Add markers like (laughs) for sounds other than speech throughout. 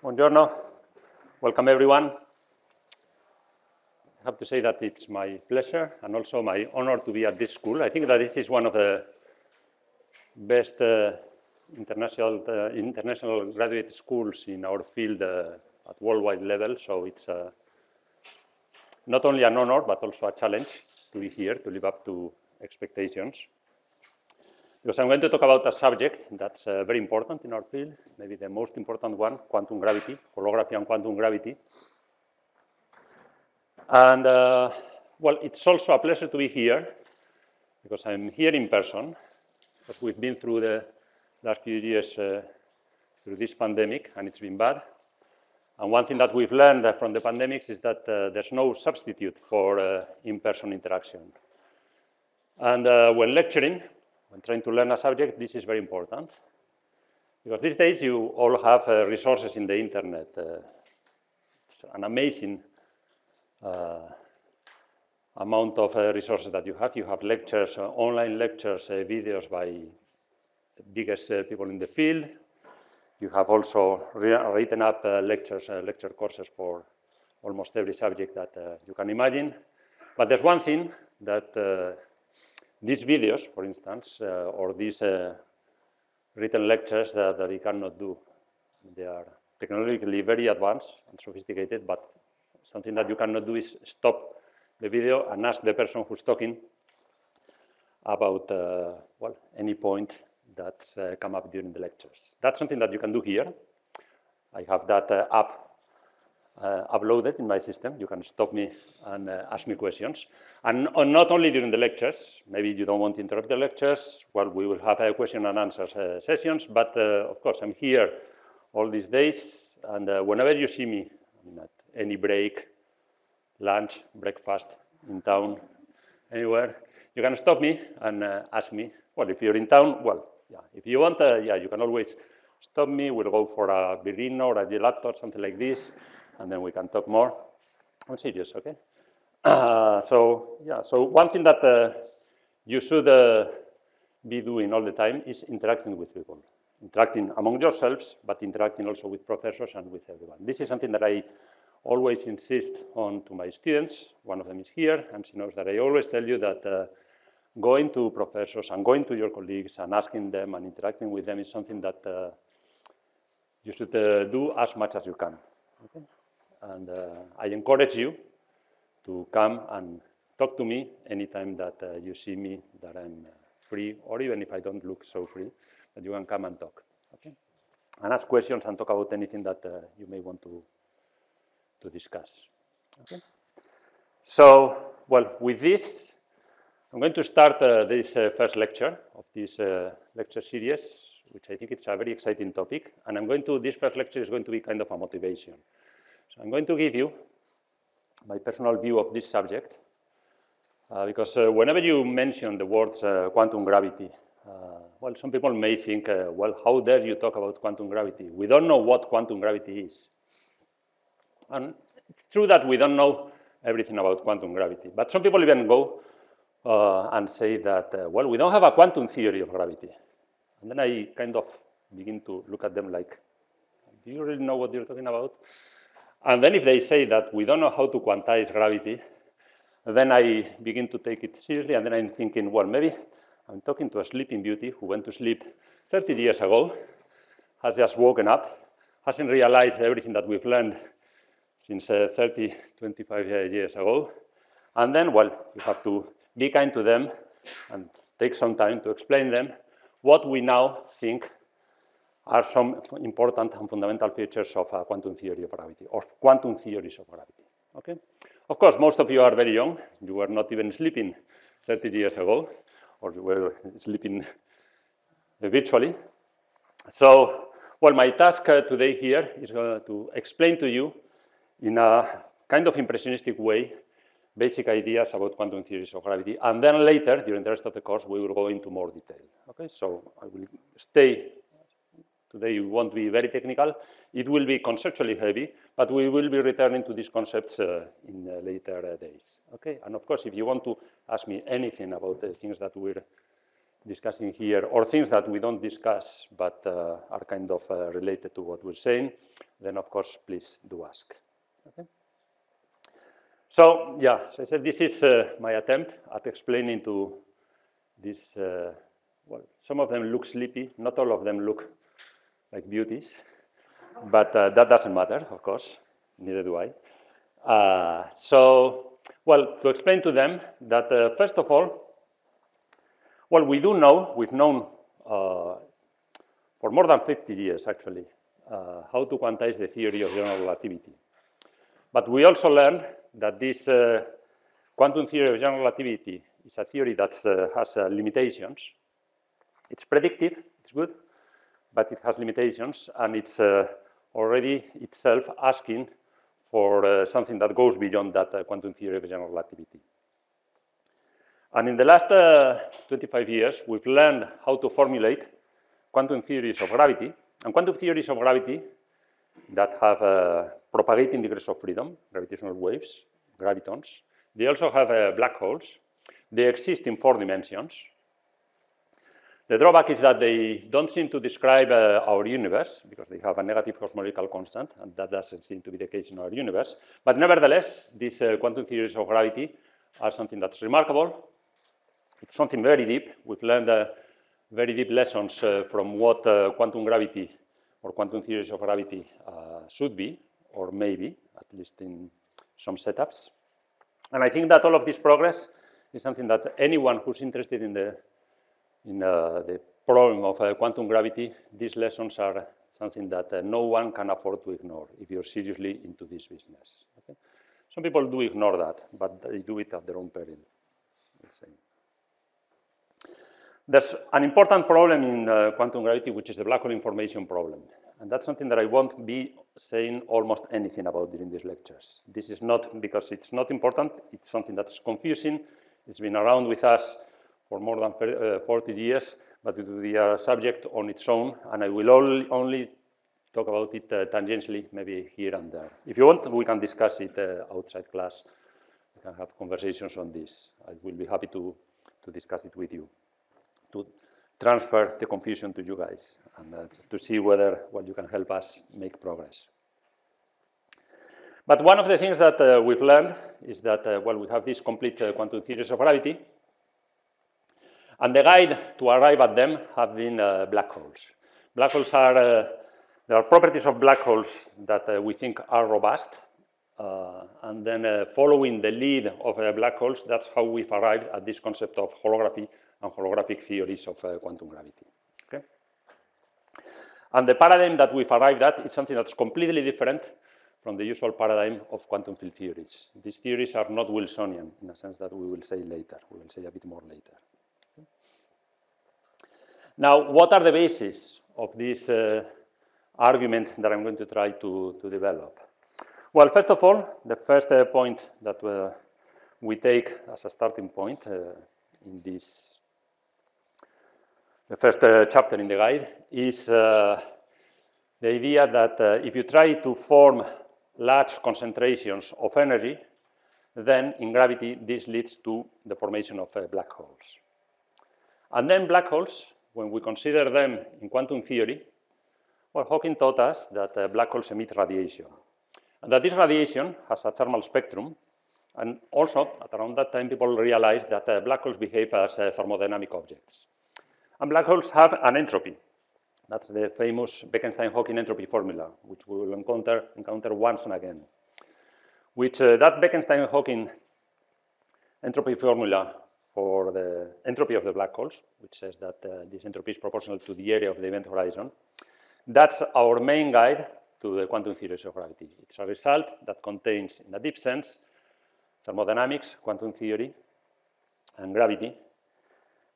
Buongiorno. Welcome, everyone. I have to say that it's my pleasure and also my honor to be at this school. I think that this is one of the best uh, international, uh, international graduate schools in our field uh, at worldwide level. So it's uh, not only an honor, but also a challenge to be here, to live up to expectations. Because I'm going to talk about a subject that's uh, very important in our field, maybe the most important one, quantum gravity, holography and quantum gravity. And uh, well, it's also a pleasure to be here because I'm here in person, because we've been through the last few years uh, through this pandemic, and it's been bad. And one thing that we've learned from the pandemics is that uh, there's no substitute for uh, in-person interaction. And uh, when lecturing, when trying to learn a subject, this is very important. Because these days you all have uh, resources in the internet. Uh, it's an amazing uh, amount of uh, resources that you have. You have lectures, uh, online lectures, uh, videos by the biggest people in the field. You have also written up lectures, lecture courses for almost every subject that you can imagine. But there's one thing that these videos, for instance, or these written lectures that, that you cannot do. They are technologically very advanced and sophisticated, but Something that you cannot do is stop the video and ask the person who's talking about, uh, well, any point that's uh, come up during the lectures. That's something that you can do here. I have that uh, app uh, uploaded in my system. You can stop me and uh, ask me questions. And not only during the lectures, maybe you don't want to interrupt the lectures, well, we will have a question and answers uh, sessions, but of course, I'm here all these days, and whenever you see me, mean, any break, lunch, breakfast in town, anywhere, you can stop me and uh, ask me. Well, if you're in town, well, yeah. If you want, uh, yeah, you can always stop me. We'll go for a birino or a gelato, or something like this, and then we can talk more. I'm serious, okay? Uh, so, yeah, so one thing that uh, you should uh, be doing all the time is interacting with people. Interacting among yourselves, but interacting also with professors and with everyone. This is something that I always insist on to my students. One of them is here, and she knows that I always tell you that uh, going to professors and going to your colleagues and asking them and interacting with them is something that uh, you should uh, do as much as you can. Okay? And uh, I encourage you to come and talk to me anytime that uh, you see me that I'm uh, free, or even if I don't look so free, that you can come and talk. Okay? And ask questions and talk about anything that you may want to to discuss. Okay? So, well, with this, I'm going to start uh, this uh, first lecture of this uh, lecture series, which I think it's a very exciting topic. And I'm going to, this first lecture is going to be kind of a motivation. So I'm going to give you my personal view of this subject, uh, because uh, whenever you mention the words uh, quantum gravity, well, some people may think, well, how dare you talk about quantum gravity? We don't know what quantum gravity is. And it's true that we don't know everything about quantum gravity, but some people even go uh, and say that, uh, well, we don't have a quantum theory of gravity. And then I kind of begin to look at them like, do you really know what you're talking about? And then if they say that we don't know how to quantize gravity, then I begin to take it seriously, and then I'm thinking, well, maybe I'm talking to a sleeping beauty who went to sleep 30 years ago, has just woken up, hasn't realized everything that we've learned since uh, 30, 25 years ago. And then, well, you have to be kind to them and take some time to explain them what we now think are some important and fundamental features of a quantum theory of gravity, or quantum theories of gravity. Okay? Of course, most of you are very young. You were not even sleeping 30 years ago, or you were sleeping virtually. So, well, my task uh, today here is uh, to explain to you in a kind of impressionistic way basic ideas about quantum theories of gravity. And then later, during the rest of the course, we will go into more detail. Okay, so I will stay, today won't be very technical. It will be conceptually heavy, but we will be returning to these concepts uh, in uh, later uh, days. Okay, and of course, if you want to ask me anything about the things that we're discussing here, or things that we don't discuss but uh, are kind of uh, related to what we're saying, then of course, please do ask. Okay? So, yeah, so I said this is uh, my attempt at explaining to this, well, some of them look sleepy, not all of them look like beauties, but uh, that doesn't matter, of course, neither do I. Uh, so, well, to explain to them that first of all, well, we do know, we've known uh, for more than 50 years, actually, uh, how to quantize the theory of general relativity. But we also learned that this uh, quantum theory of general relativity is a theory that uh, has uh, limitations. It's predictive, it's good, but it has limitations, and it's uh, already itself asking for something that goes beyond that quantum theory of general relativity. And in the last uh, 25 years, we've learned how to formulate quantum theories of gravity, and quantum theories of gravity that have uh, propagating degrees of freedom, gravitational waves, gravitons. They also have uh, black holes. They exist in four dimensions. The drawback is that they don't seem to describe uh, our universe because they have a negative cosmological constant, and that doesn't seem to be the case in our universe. But nevertheless, these uh, quantum theories of gravity are something that's remarkable it's something very deep. We've learned uh, very deep lessons uh, from what uh, quantum gravity or quantum theories of gravity uh, should be, or maybe, at least in some setups. And I think that all of this progress is something that anyone who's interested in the, in, uh, the problem of uh, quantum gravity, these lessons are something that no one can afford to ignore if you're seriously into this business. Okay? Some people do ignore that, but they do it at their own peril. There's an important problem in uh, quantum gravity, which is the black hole information problem. And that's something that I won't be saying almost anything about during these lectures. This is not because it's not important, it's something that's confusing. It's been around with us for more than uh, 40 years, but it will be a subject on its own, and I will only, only talk about it uh, tangentially, maybe here and there. If you want, we can discuss it uh, outside class. We can have conversations on this. I will be happy to, to discuss it with you to transfer the confusion to you guys and uh, to see whether well, you can help us make progress. But one of the things that uh, we've learned is that, uh, well, we have this complete quantum theories of gravity, and the guide to arrive at them have been uh, black holes. Black holes are, uh, there are properties of black holes that we think are robust, and then following the lead of black holes, that's how we've arrived at this concept of holography and holographic theories of uh, quantum gravity. Okay? And the paradigm that we've arrived at is something that's completely different from the usual paradigm of quantum field theories. These theories are not Wilsonian in a sense that we will say later. We will say a bit more later. Now, what are the bases of this uh, argument that I'm going to try to, to develop? Well, first of all, the first uh, point that uh, we take as a starting point uh, in this the first uh, chapter in the guide is uh, the idea that if you try to form large concentrations of energy, then in gravity this leads to the formation of black holes. And then black holes, when we consider them in quantum theory, well, Hawking taught us that uh, black holes emit radiation. And that this radiation has a thermal spectrum, and also at around that time people realized that uh, black holes behave as thermodynamic objects. And black holes have an entropy. That's the famous Bekenstein-Hawking entropy formula, which we will encounter, encounter once and again. Which uh, that Bekenstein-Hawking entropy formula for the entropy of the black holes, which says that uh, this entropy is proportional to the area of the event horizon, that's our main guide to the quantum theories of gravity. It's a result that contains, in a deep sense, thermodynamics, quantum theory, and gravity,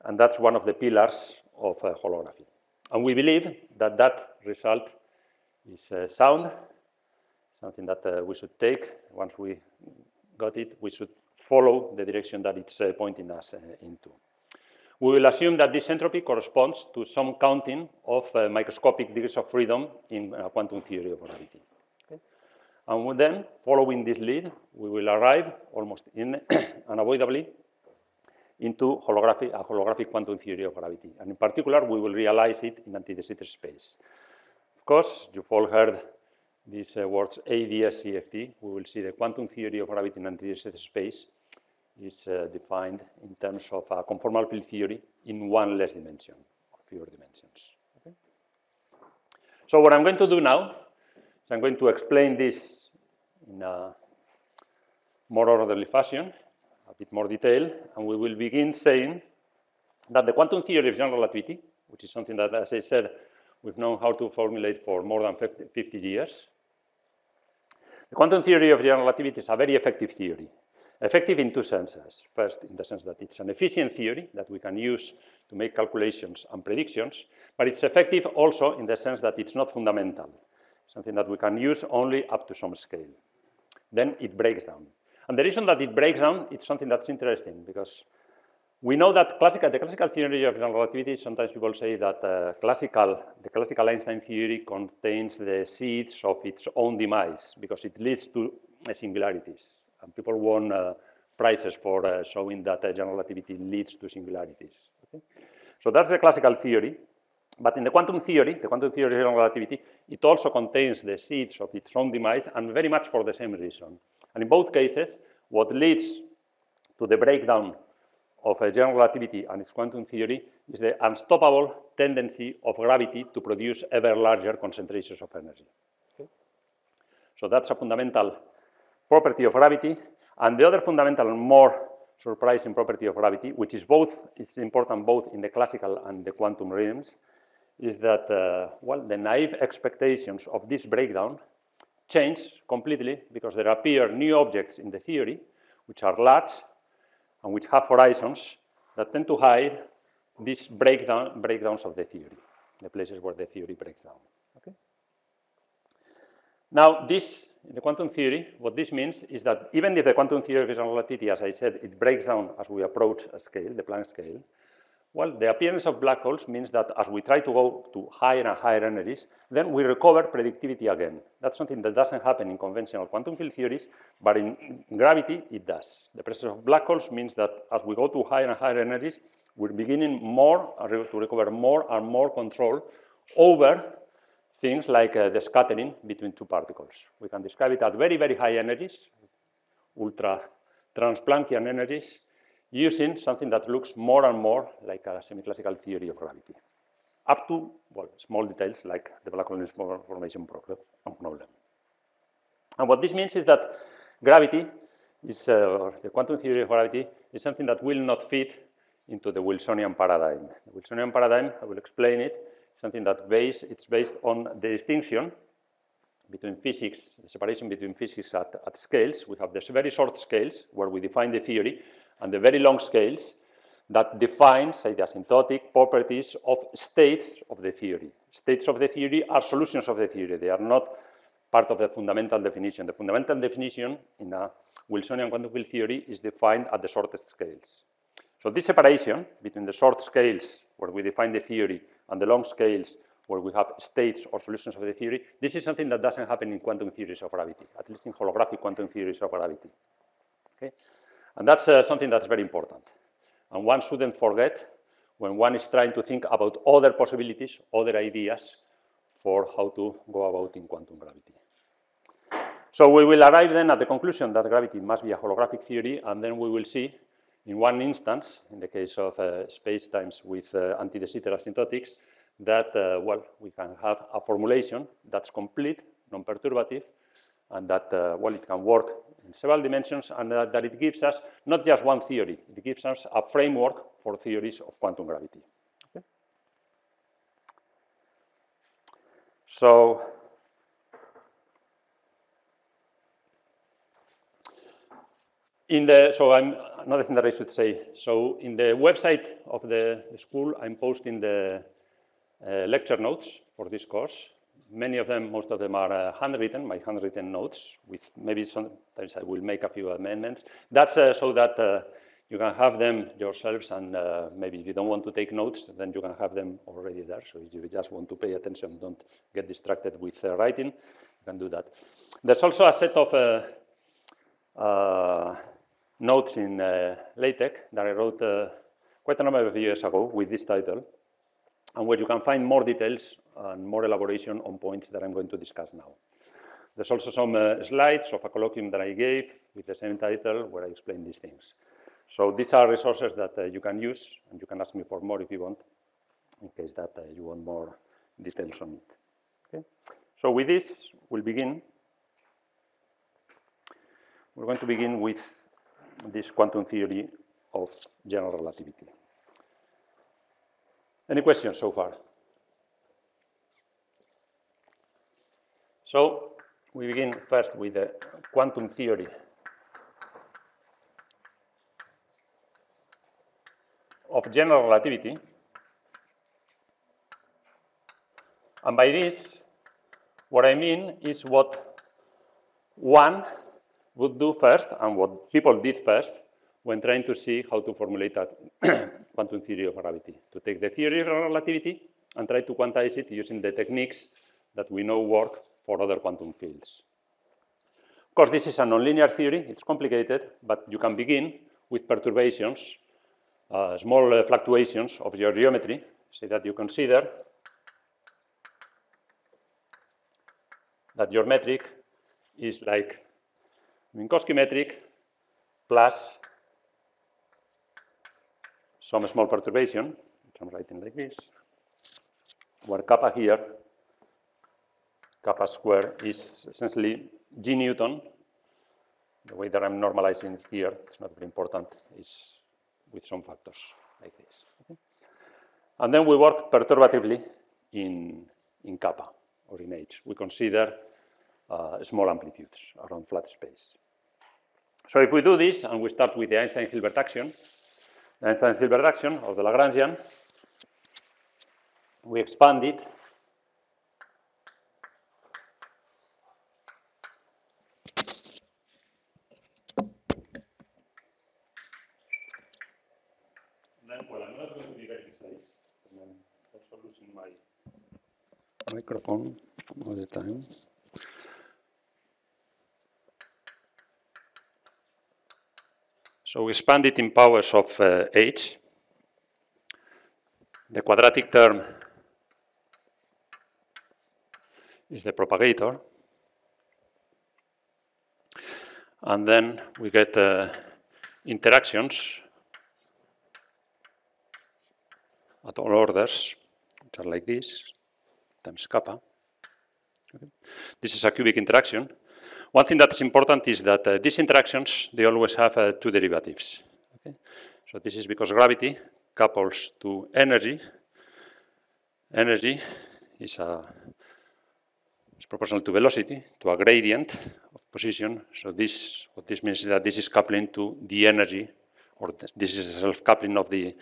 and that's one of the pillars of uh, holography. And we believe that that result is uh, sound, something that uh, we should take. Once we got it, we should follow the direction that it's uh, pointing us uh, into. We will assume that this entropy corresponds to some counting of uh, microscopic degrees of freedom in quantum theory of gravity. Okay? And then, following this lead, we will arrive almost in (coughs) unavoidably into holographic, a holographic quantum theory of gravity. And in particular, we will realize it in anti de Sitter space. Of course, you've all heard these uh, words ADS CFT. We will see the quantum theory of gravity in anti de Sitter space is uh, defined in terms of a conformal field theory in one less dimension, or fewer dimensions. Okay? So what I'm going to do now is I'm going to explain this in a more orderly fashion, a bit more detail, and we will begin saying that the quantum theory of general relativity, which is something that, as I said, we've known how to formulate for more than 50, 50 years. The quantum theory of general relativity is a very effective theory. Effective in two senses. First, in the sense that it's an efficient theory that we can use to make calculations and predictions, but it's effective also in the sense that it's not fundamental, something that we can use only up to some scale. Then it breaks down. And the reason that it breaks down, it's something that's interesting because we know that classical, the classical theory of general relativity, sometimes people say that uh, classical, the classical Einstein theory contains the seeds of its own demise because it leads to uh, singularities. And people won uh, prizes for uh, showing that uh, general relativity leads to singularities. Okay? So that's the classical theory. But in the quantum theory, the quantum theory of general relativity, it also contains the seeds of its own demise and very much for the same reason. And in both cases, what leads to the breakdown of general relativity and its quantum theory is the unstoppable tendency of gravity to produce ever larger concentrations of energy. Okay? So that's a fundamental property of gravity. And the other fundamental and more surprising property of gravity, which is both, it's important both in the classical and the quantum realms, is that, uh, well, the naive expectations of this breakdown change completely because there appear new objects in the theory which are large and which have horizons that tend to hide these breakdown, breakdowns of the theory, the places where the theory breaks down. Okay? Now, this, in the quantum theory, what this means is that even if the quantum theory of general relativity, as I said, it breaks down as we approach a scale, the Planck scale, well, the appearance of black holes means that as we try to go to higher and higher energies, then we recover predictivity again. That's something that doesn't happen in conventional quantum field theories, but in gravity, it does. The presence of black holes means that as we go to higher and higher energies, we're beginning more to recover more and more control over things like uh, the scattering between two particles. We can describe it at very, very high energies, ultra transplanckian energies, using something that looks more and more like a semi-classical theory of gravity, up to, well, small details like the black hole formation problem. And what this means is that gravity is, uh, the quantum theory of gravity is something that will not fit into the Wilsonian paradigm. The Wilsonian paradigm, I will explain it, something that base, it's based on the distinction between physics, the separation between physics at, at scales. We have these very short scales where we define the theory, and the very long scales that define, say, the asymptotic properties of states of the theory. States of the theory are solutions of the theory. They are not part of the fundamental definition. The fundamental definition in a Wilsonian quantum field theory is defined at the shortest scales. So this separation between the short scales, where we define the theory, and the long scales, where we have states or solutions of the theory, this is something that doesn't happen in quantum theories of gravity, at least in holographic quantum theories of gravity. Okay? And that's uh, something that's very important. And one shouldn't forget when one is trying to think about other possibilities, other ideas for how to go about in quantum gravity. So we will arrive then at the conclusion that gravity must be a holographic theory, and then we will see in one instance, in the case of uh, space-times with uh, anti-de Sitter asymptotics, that, uh, well, we can have a formulation that's complete, non-perturbative, and that, uh, well, it can work in several dimensions and that it gives us not just one theory, it gives us a framework for theories of quantum gravity. Okay? So, in the, so I'm, another thing that I should say, so in the website of the, the school, I'm posting the uh, lecture notes for this course, many of them, most of them are uh, handwritten, my handwritten notes, with maybe sometimes I will make a few amendments. That's uh, so that uh, you can have them yourselves, and uh, maybe if you don't want to take notes, then you can have them already there. So if you just want to pay attention, don't get distracted with uh, writing, you can do that. There's also a set of uh, notes in LaTeX that I wrote quite a number of years ago with this title, and where you can find more details and more elaboration on points that I'm going to discuss now. There's also some uh, slides of a colloquium that I gave with the same title where I explain these things. So these are resources that uh, you can use, and you can ask me for more if you want, in case that uh, you want more details on it. Okay? So with this, we'll begin. We're going to begin with this quantum theory of general relativity. Any questions so far? So we begin first with the quantum theory of general relativity. And by this, what I mean is what one would do first and what people did first when trying to see how to formulate a (clears throat) quantum theory of gravity. To take the theory of relativity and try to quantize it using the techniques that we know work for other quantum fields. Of course, this is a nonlinear theory. It's complicated, but you can begin with perturbations, uh, small uh, fluctuations of your geometry, say that you consider that your metric is like Minkowski metric plus some small perturbation, which I'm writing like this, where kappa here, kappa square is essentially g Newton. The way that I'm normalizing it here, it's not very important, is with some factors like this. Okay? And then we work perturbatively in, in kappa or in h. We consider uh, small amplitudes around flat space. So if we do this, and we start with the Einstein-Hilbert action, the Einstein-Hilbert action of the Lagrangian, we expand it then, well, I'm not going to be very precise. I'm also losing my microphone all the time. So we expand it in powers of uh, h. The quadratic term is the propagator. And then we get uh, interactions at all orders, which are like this, times kappa. Okay. This is a cubic interaction. One thing that's important is that uh, these interactions, they always have uh, two derivatives. Okay? So this is because gravity couples to energy. Energy is, a, is proportional to velocity, to a gradient of position. So this, what this means is that this is coupling to the energy, or this is a self-coupling of the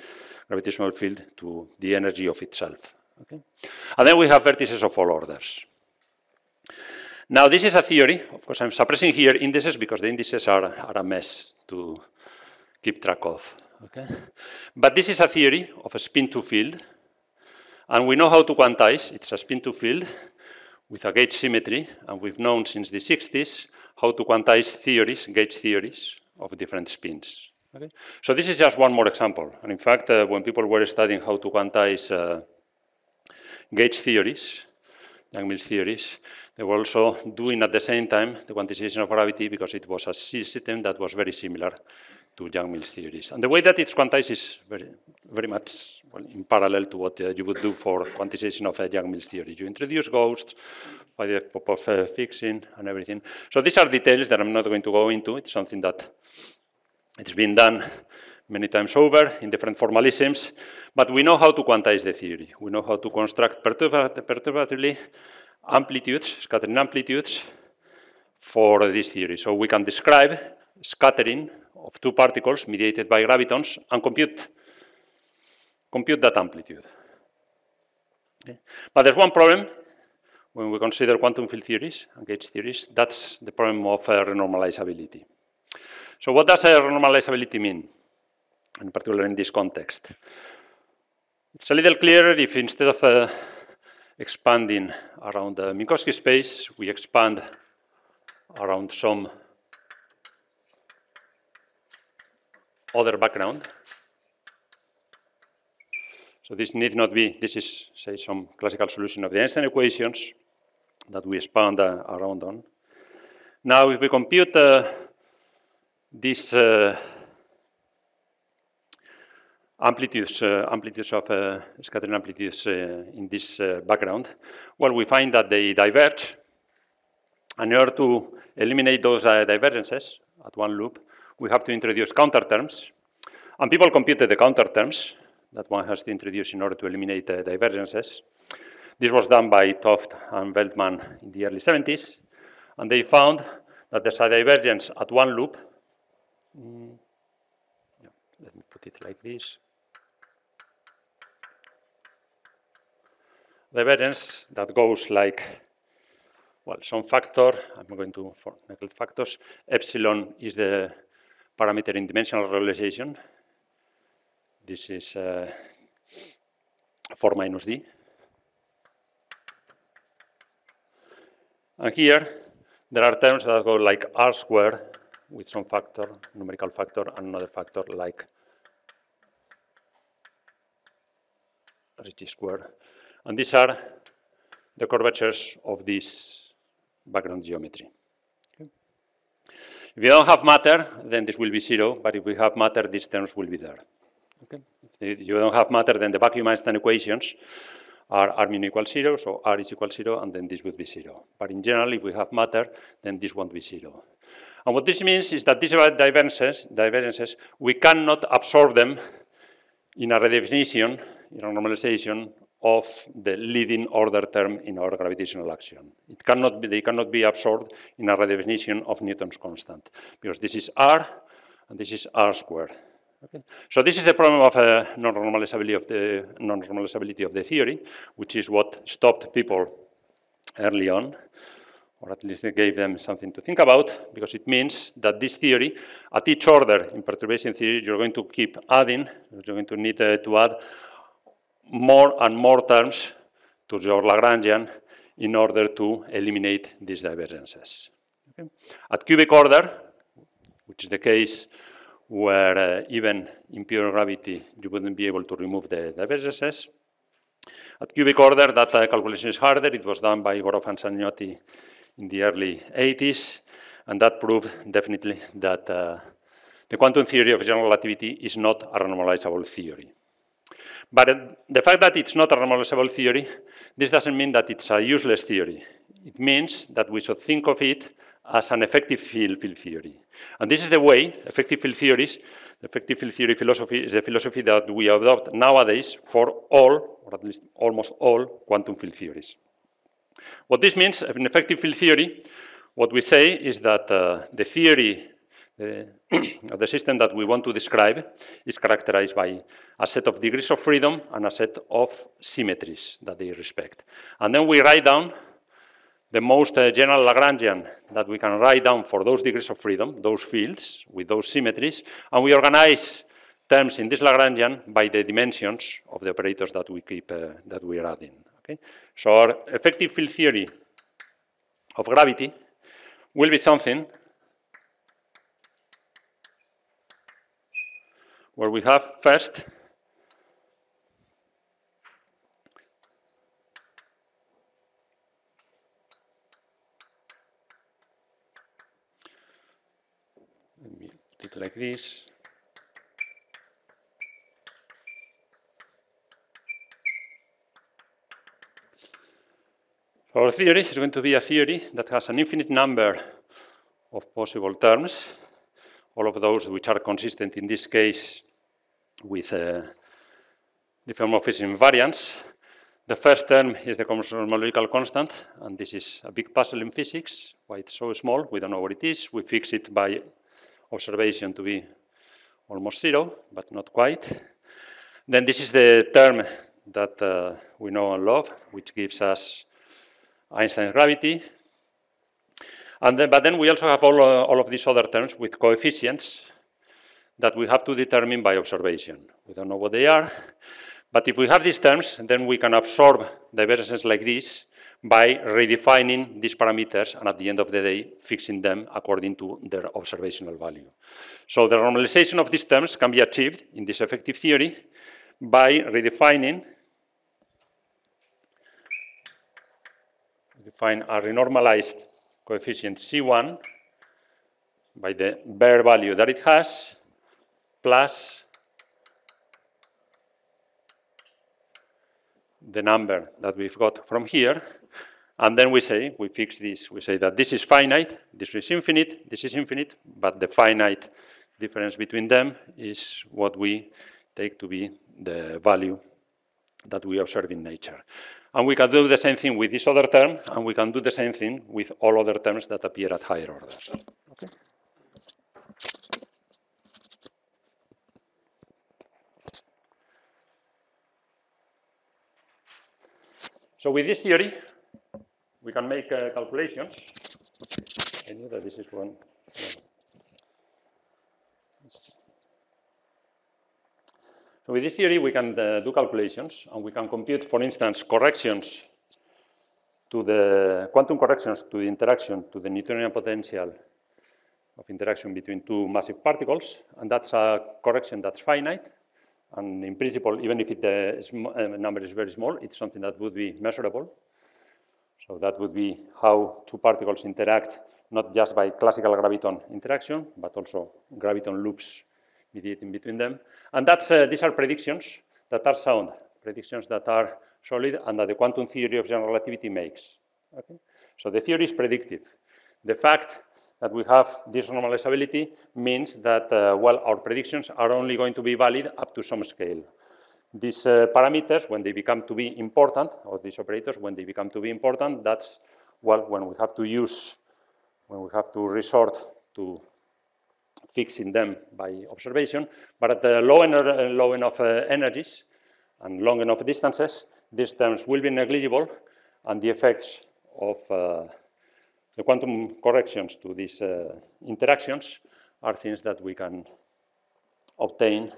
gravitational field to the energy of itself. Okay? And then we have vertices of all orders. Now, this is a theory. Of course, I'm suppressing here indices because the indices are, are a mess to keep track of. Okay? But this is a theory of a spin-2 field. And we know how to quantize. It's a spin-2 field with a gauge symmetry. And we've known since the 60s how to quantize theories, gauge theories of different spins. Okay? So this is just one more example. And in fact, uh, when people were studying how to quantize uh, gauge theories, Yang-Mills theories, they were also doing at the same time the quantization of gravity because it was a system that was very similar to Yang-Mills theories. And the way that it's quantized is very, very much well, in parallel to what uh, you would do for quantization of a Yang-Mills theory. You introduce ghosts, by the Popov uh, fixing and everything. So these are details that I'm not going to go into. It's something that it's been done many times over in different formalisms, but we know how to quantize the theory. We know how to construct perturbatively amplitudes, scattering amplitudes for this theory. So we can describe scattering of two particles mediated by gravitons and compute, compute that amplitude. Okay. But there's one problem when we consider quantum field theories and gauge theories, that's the problem of uh, renormalizability. So what does uh, renormalizability mean, in particular in this context? It's a little clearer if instead of uh, expanding around the Minkowski space, we expand around some other background. So this need not be, this is, say, some classical solution of the Einstein equations that we expand uh, around on. Now, if we compute uh, this uh, amplitudes, uh, amplitudes of uh, scattering amplitudes uh, in this background, well, we find that they diverge. And in order to eliminate those divergences at one loop, we have to introduce counter terms. And people computed the counter terms that one has to introduce in order to eliminate divergences. This was done by 't Hooft and Veltman in the early 70s, and they found that there's a divergence at one loop. Mm. Yeah, let me put it like this. Divergence that goes like, well, some factor, I'm going to neglect factors. Epsilon is the parameter in dimensional regularization. This is uh, 4 minus d. And here, there are terms that go like r squared with some factor, numerical factor, and another factor like Ricci squared. And these are the curvatures of this background geometry. If you don't have matter, then this will be zero, but if we have matter, these terms will be there. Okay? If you don't have matter, then the vacuum Einstein equations are r mu nu equals zero, so r is equal zero, and then this would be zero. But in general, if we have matter, then this won't be zero. And what this means is that these divergences, divergences we cannot absorb them in a redefinition, in a normalization of the leading order term in our gravitational action. It cannot be, they cannot be absorbed in a redefinition of Newton's constant, because this is r, and this is r squared. Okay. So this is the problem of uh, non-normalizability of the non-normalizability of the theory, which is what stopped people early on, or at least gave them something to think about, because it means that this theory, at each order in perturbation theory, you're going to keep adding, you're going to need uh, to add more and more terms to your Lagrangian in order to eliminate these divergences. Okay. At cubic order, which is the case where uh, even in pure gravity you wouldn't be able to remove the divergences. At cubic order, that uh, calculation is harder. It was done by Goroff and Sagnotti in the early 80s, and that proved definitely that uh, the quantum theory of general relativity is not a normalizable theory. But uh, the fact that it's not a normalizable theory, this doesn't mean that it's a useless theory. It means that we should think of it as an effective field, field theory. And this is the way effective field theories, the effective field theory philosophy is the philosophy that we adopt nowadays for all, or at least almost all, quantum field theories. What this means in effective field theory, what we say is that uh, the theory (clears throat) the system that we want to describe is characterized by a set of degrees of freedom and a set of symmetries that they respect. And then we write down the most uh, general Lagrangian that we can write down for those degrees of freedom, those fields with those symmetries, and we organize terms in this Lagrangian by the dimensions of the operators that we keep uh, that we are adding. Okay, so our effective field theory of gravity will be something where we have first let me put it like this. Our theory is going to be a theory that has an infinite number of possible terms, all of those which are consistent in this case with uh, Fermi-Fisher invariance. The first term is the cosmological constant, and this is a big puzzle in physics. Why it's so small, we don't know what it is. We fix it by observation to be almost zero, but not quite. Then this is the term that uh, we know and love, which gives us Einstein's gravity. And then, but then we also have all, uh, all of these other terms with coefficients that we have to determine by observation. We don't know what they are, but if we have these terms, then we can absorb divergences like this by redefining these parameters and at the end of the day, fixing them according to their observational value. So the normalization of these terms can be achieved in this effective theory by redefining define a renormalized coefficient C1 by the bare value that it has plus the number that we've got from here. And then we say, we fix this, we say that this is finite, this is infinite, this is infinite, but the finite difference between them is what we take to be the value that we observe in nature. And we can do the same thing with this other term, and we can do the same thing with all other terms that appear at higher orders. Okay? So with this theory, we can make uh, calculations. I knew that this is one. So with this theory, we can uh, do calculations, and we can compute, for instance, corrections to the quantum corrections to the interaction to the Newtonian potential of interaction between two massive particles, and that's a correction that's finite, and in principle, even if it, uh, uh, number is very small, it's something that would be measurable. So that would be how two particles interact, not just by classical graviton interaction, but also graviton loops mediating between them. And that's, uh, these are predictions that are sound, predictions that are solid and that the quantum theory of general relativity makes. Okay? So the theory is predictive. The fact that we have this normalizability means that, uh, well, our predictions are only going to be valid up to some scale. These uh, parameters, when they become to be important, or these operators, when they become to be important, that's, well, when we have to use, when we have to resort to fixing them by observation. But at the low, ener low enough uh, energies and long enough distances, these terms will be negligible, and the effects of uh, the quantum corrections to these uh, interactions are things that we can obtain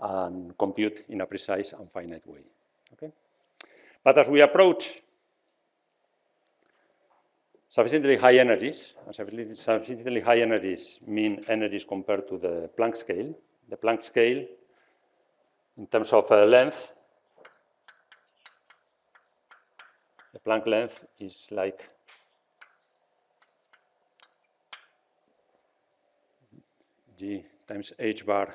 and compute in a precise and finite way. Okay? But as we approach sufficiently high energies, and sufficiently high energies mean energies compared to the Planck scale. The Planck scale, in terms of uh, length, the Planck length is like g times h bar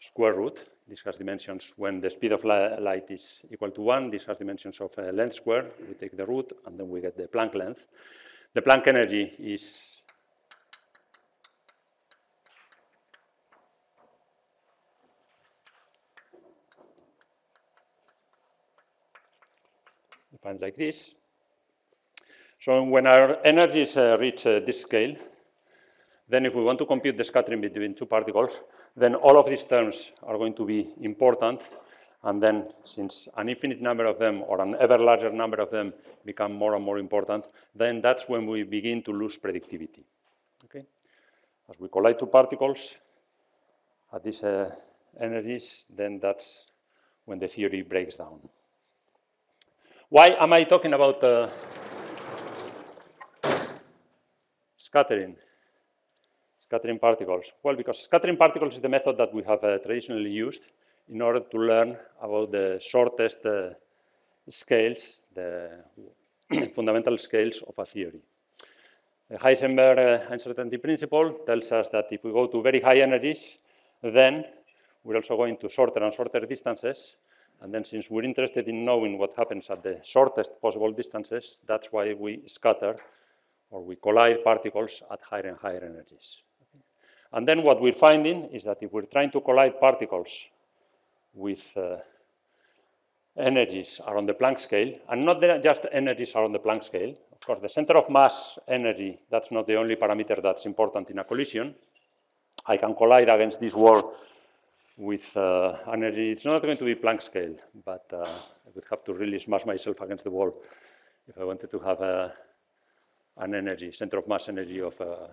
square root. This has dimensions when the speed of light is equal to 1. This has dimensions of uh, length square. We take the root, and then we get the Planck length. The Planck energy is defined like this. So when our energies uh, reach uh, this scale, then if we want to compute the scattering between two particles, then all of these terms are going to be important. And then since an infinite number of them or an ever larger number of them become more and more important, then that's when we begin to lose predictivity. Okay? As we collide two particles at these uh, energies, then that's when the theory breaks down. Why am I talking about uh, scattering? Scattering particles? Well, because scattering particles is the method that we have uh, traditionally used in order to learn about the shortest uh, scales, the (clears throat) fundamental scales of a theory. The Heisenberg uh, uncertainty principle tells us that if we go to very high energies, then we're also going to shorter and shorter distances. And then since we're interested in knowing what happens at the shortest possible distances, that's why we scatter or we collide particles at higher and higher energies. And then what we're finding is that if we're trying to collide particles with uh, energies around the Planck scale, and not just energies around the Planck scale, of course, the center of mass energy, that's not the only parameter that's important in a collision. I can collide against this wall with uh, energy. It's not going to be Planck scale, but uh, I would have to really smash myself against the wall if I wanted to have a, uh, an energy, center of mass energy of uh,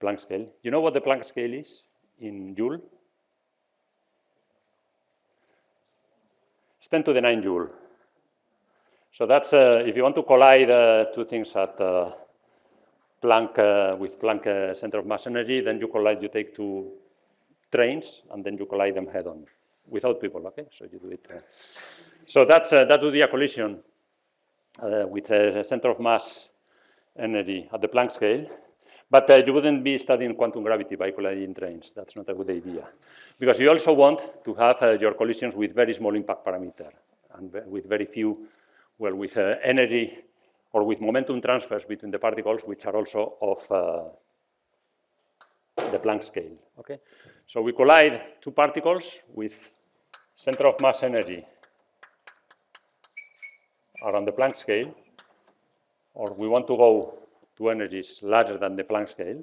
Planck scale. You know what the Planck scale is in Joule? It's 10 to the 9 Joule. So that's, uh, if you want to collide uh, two things at uh, Planck, uh, with Planck uh, center of mass energy, then you collide, you take two trains, and then you collide them head on, without people, okay? So you do it. Uh, so that's, that would be a collision with a center of mass energy at the Planck scale. But uh, you wouldn't be studying quantum gravity by colliding trains. That's not a good idea. Because you also want to have uh, your collisions with very small impact parameter and with very few, well, with uh, energy or with momentum transfers between the particles, which are also of uh, the Planck scale. Okay, so we collide two particles with center of mass energy around the Planck scale, or we want to go to energies larger than the Planck scale.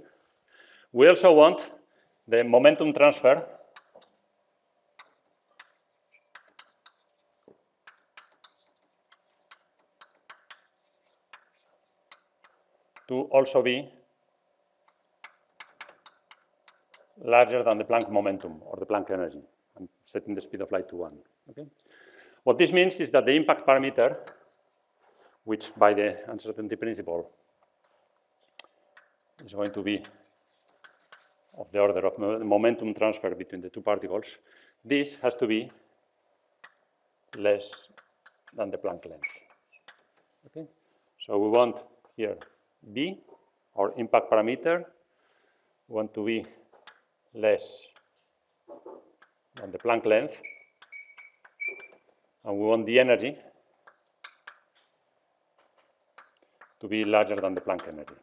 We also want the momentum transfer to also be larger than the Planck momentum or the Planck energy. I'm setting the speed of light to one. Okay? What this means is that the impact parameter, which by the uncertainty principle is going to be of the order of momentum transfer between the two particles, this has to be less than the Planck length. Okay? So we want here B, our impact parameter, we want to be less than the Planck length, and we want the energy to be larger than the Planck energy.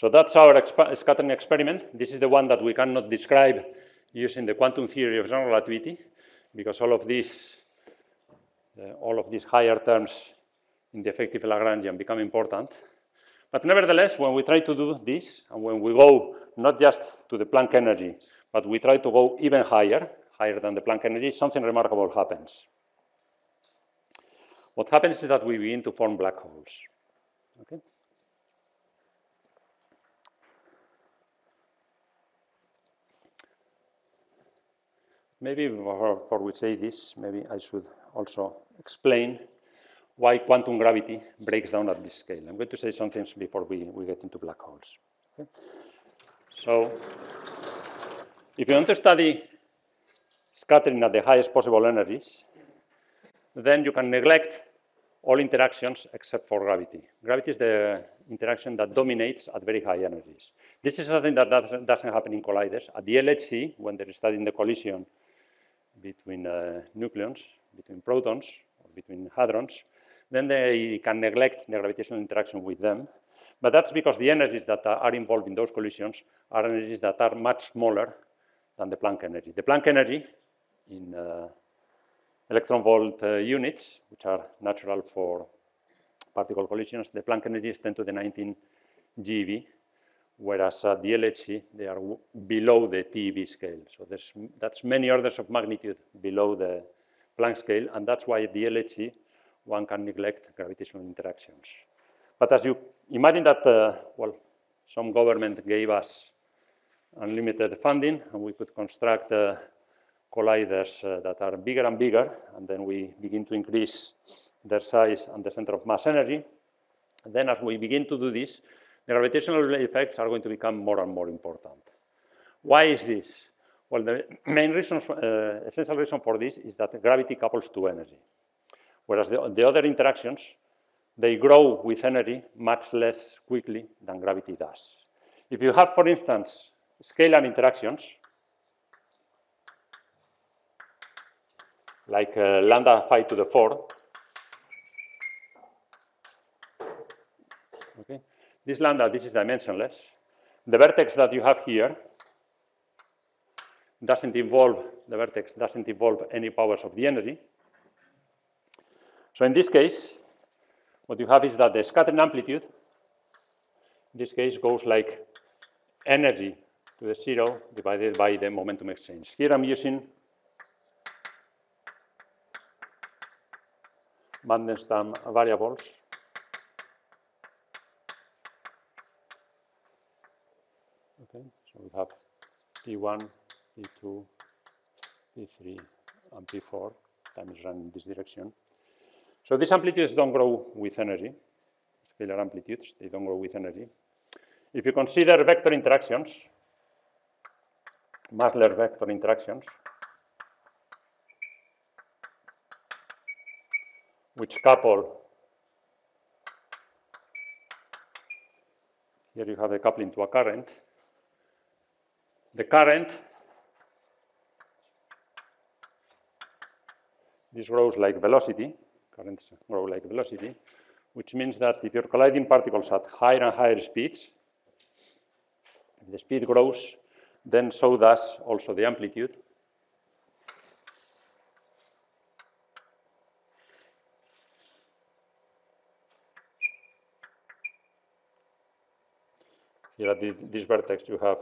So that's our exp scattering experiment. This is the one that we cannot describe using the quantum theory of general relativity, because all of these, uh, all of these higher terms in the effective Lagrangian become important. But nevertheless, when we try to do this, and when we go not just to the Planck energy, but we try to go even higher, higher than the Planck energy, something remarkable happens. What happens is that we begin to form black holes. Okay? Maybe before we say this, maybe I should also explain why quantum gravity breaks down at this scale. I'm going to say some things before we, we get into black holes. Okay? So, if you want to study scattering at the highest possible energies, then you can neglect all interactions except for gravity. Gravity is the interaction that dominates at very high energies. This is something that doesn't happen in colliders. At the LHC, when they're studying the collision between uh, nucleons, between protons, or between hadrons, then they can neglect the gravitational interaction with them. But that's because the energies that are involved in those collisions are energies that are much smaller than the Planck energy. The Planck energy in uh, electron volt uh, units, which are natural for particle collisions, the Planck energy is 10 to the 19 GeV, whereas at the LHC, they are below the TeV scale. So that's many orders of magnitude below the Planck scale, and that's why at the LHC, one can neglect gravitational interactions. But as you imagine that, uh, well, some government gave us unlimited funding, and we could construct uh, colliders uh, that are bigger and bigger, and then we begin to increase their size and the center of mass energy. And then as we begin to do this, the gravitational effects are going to become more and more important. Why is this? Well, the main reason, uh, essential reason for this is that gravity couples to energy. Whereas the, the other interactions, they grow with energy much less quickly than gravity does. If you have, for instance, scalar interactions, like uh, lambda phi to the 4, okay, this lambda, this is dimensionless. The vertex that you have here doesn't involve, the vertex doesn't involve any powers of the energy. So in this case, what you have is that the scattering amplitude, in this case, goes like energy to the zero divided by the momentum exchange. Here I'm using Mandelstam variables. Okay, so we have P1, P2, P3, and P4. time is running in this direction. So these amplitudes don't grow with energy, scalar amplitudes, they don't grow with energy. If you consider vector interactions, massless vector interactions, which couple, here you have the coupling to a current, the current, this grows like velocity, currents grow like velocity, which means that if you're colliding particles at higher and higher speeds, the speed grows, then so does also the amplitude. Here at this vertex you have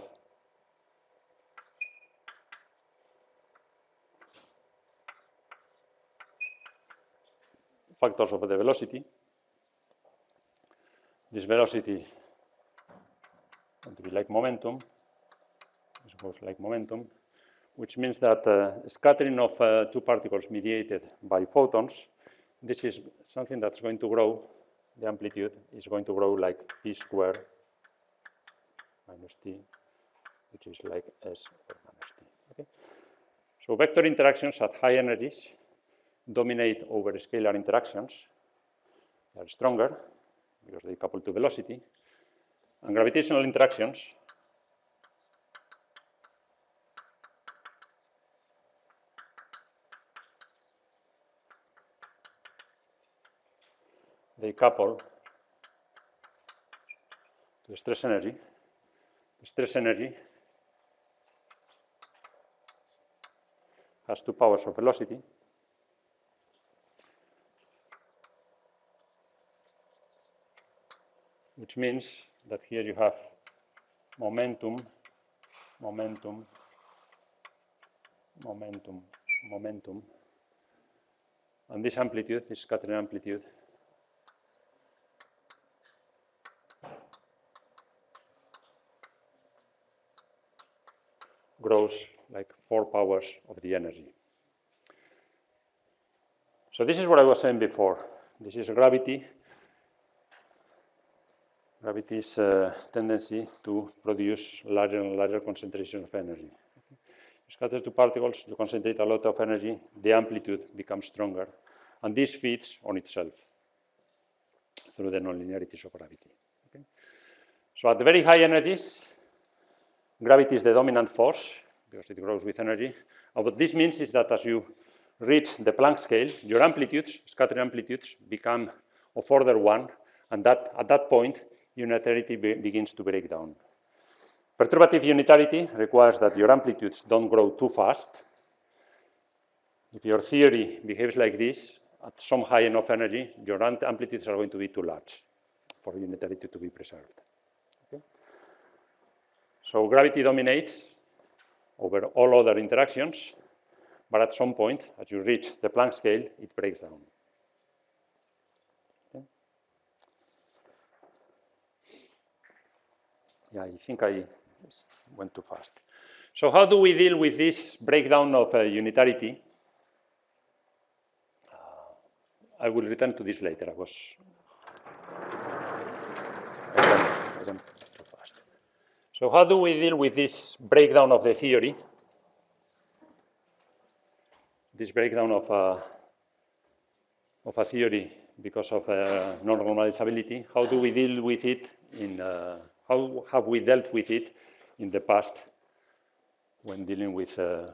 factors of the velocity. This velocity going to be like momentum. Goes like momentum, which means that uh, scattering of uh, two particles mediated by photons, this is something that's going to grow. The amplitude is going to grow like p squared minus t, which is like s minus t. Okay? So vector interactions at high energies dominate over scalar interactions. They are stronger because they couple to velocity. And gravitational interactions they couple to stress energy. The stress energy has two powers of velocity. Which means that here you have momentum, momentum, momentum, momentum, and this amplitude, this scattering amplitude, grows like four powers of the energy. So this is what I was saying before. This is gravity gravity's uh, tendency to produce larger and larger concentrations of energy. You scatter two particles, you concentrate a lot of energy, the amplitude becomes stronger, and this feeds on itself through the nonlinearities of gravity. Okay? So at very high energies, gravity is the dominant force because it grows with energy. And what this means is that as you reach the Planck scale, your amplitudes, scattering amplitudes, become of order one, and that at that point, unitarity be begins to break down. Perturbative unitarity requires that your amplitudes don't grow too fast. If your theory behaves like this, at some high enough energy, your amplitudes are going to be too large for unitarity to be preserved. Okay? So gravity dominates over all other interactions, but at some point, as you reach the Planck scale, it breaks down. Yeah, I think I went too fast. So how do we deal with this breakdown of uh, unitarity? Uh, I will return to this later. I was too fast. So how do we deal with this breakdown of the theory? This breakdown of uh, of a theory because of uh, non-normalizability. How do we deal with it in uh, how have we dealt with it in the past when dealing with uh,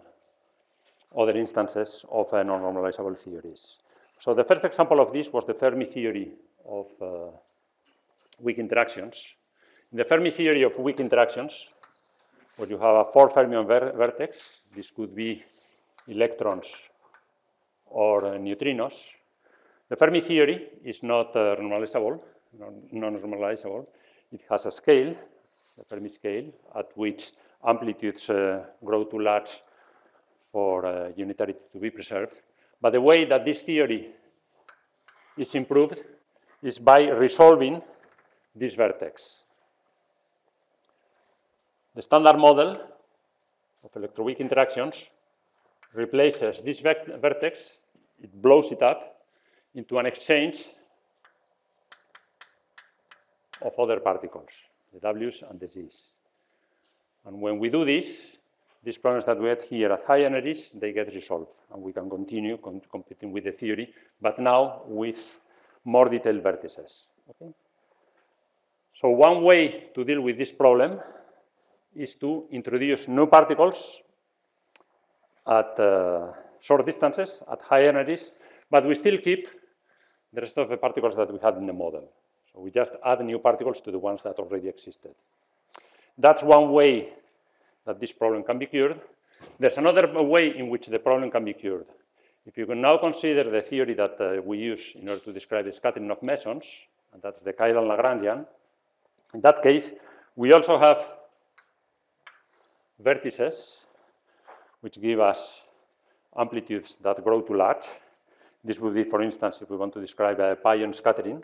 other instances of uh, non-normalizable theories? So the first example of this was the Fermi theory of uh, weak interactions. In the Fermi theory of weak interactions, where you have a four fermion ver vertex, this could be electrons or uh, neutrinos, the Fermi theory is not uh, normalizable, non-normalizable. It has a scale, the Fermi scale, at which amplitudes uh, grow too large for uh, unitarity to be preserved. But the way that this theory is improved is by resolving this vertex. The standard model of electroweak interactions replaces this vertex it blows it up into an exchange of other particles, the W's and the Z's. And when we do this, these problems that we had here at high energies, they get resolved, and we can continue com competing with the theory, but now with more detailed vertices. Okay? So one way to deal with this problem is to introduce new particles at uh, short distances, at high energies, but we still keep the rest of the particles that we had in the model. So we just add new particles to the ones that already existed. That's one way that this problem can be cured. There's another way in which the problem can be cured. If you can now consider the theory that uh, we use in order to describe the scattering of mesons, and that's the chiral Lagrangian, in that case, we also have vertices which give us amplitudes that grow to large. This would be, for instance, if we want to describe a pion scattering.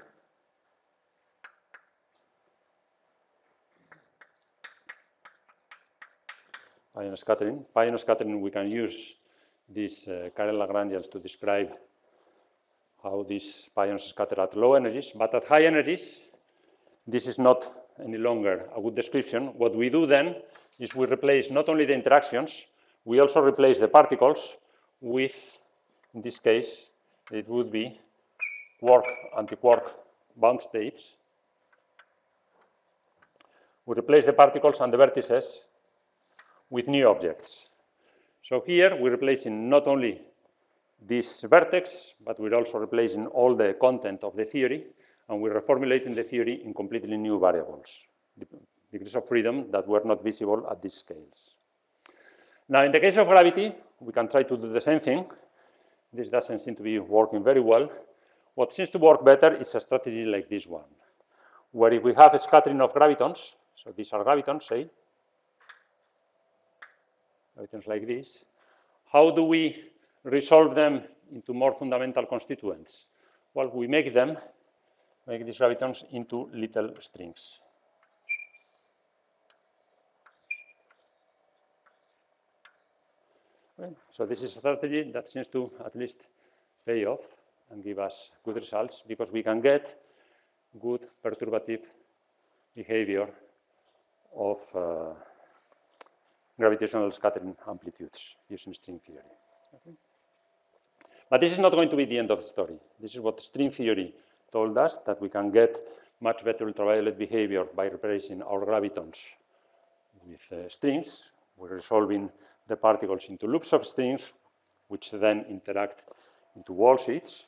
Pion scattering. Pion scattering, we can use these uh, chiral Lagrangians to describe how these pions scatter at low energies, but at high energies, this is not any longer a good description. What we do then is we replace not only the interactions, we also replace the particles with, in this case, it would be quark, anti-quark bound states. We replace the particles and the vertices with new objects. So here we're replacing not only this vertex, but we're also replacing all the content of the theory, and we're reformulating the theory in completely new variables, degrees of freedom that were not visible at these scales. Now, in the case of gravity, we can try to do the same thing. This doesn't seem to be working very well. What seems to work better is a strategy like this one, where if we have a scattering of gravitons, so these are gravitons, say, gravitons like this, how do we resolve them into more fundamental constituents? Well, we make them, make these gravitons into little strings. So this is a strategy that seems to at least pay off and give us good results because we can get good perturbative behavior of uh, gravitational scattering amplitudes using string theory. Okay. But this is not going to be the end of the story. This is what string theory told us, that we can get much better ultraviolet behavior by replacing our gravitons with uh, strings. We're resolving the particles into loops of strings, which then interact into world sheets,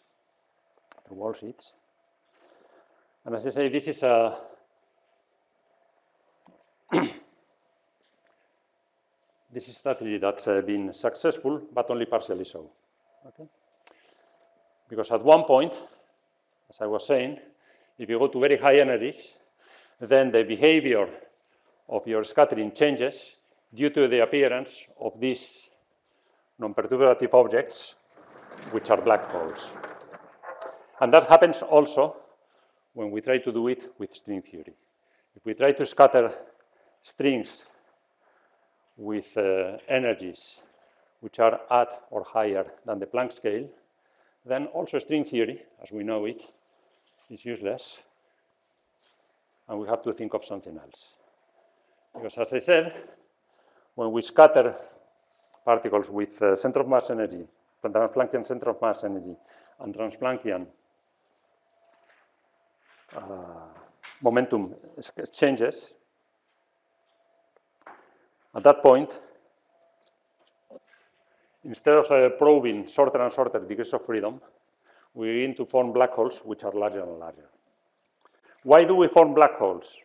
world sheets. And as I say, this is a (clears throat) this is a strategy that's uh, been successful, but only partially so. Okay? Because at one point, as I was saying, if you go to very high energies, then the behavior of your scattering changes due to the appearance of these non-perturbative objects, which are black holes. And that happens also when we try to do it with string theory. If we try to scatter strings with uh, energies which are at or higher than the Planck scale, then also string theory, as we know it, is useless, and we have to think of something else. Because as I said, when we scatter particles with uh, center of mass energy, Transplanckian center of mass energy, and Transplanckian uh, momentum changes, at that point, instead of uh, probing shorter and shorter degrees of freedom, we begin to form black holes which are larger and larger. Why do we form black holes?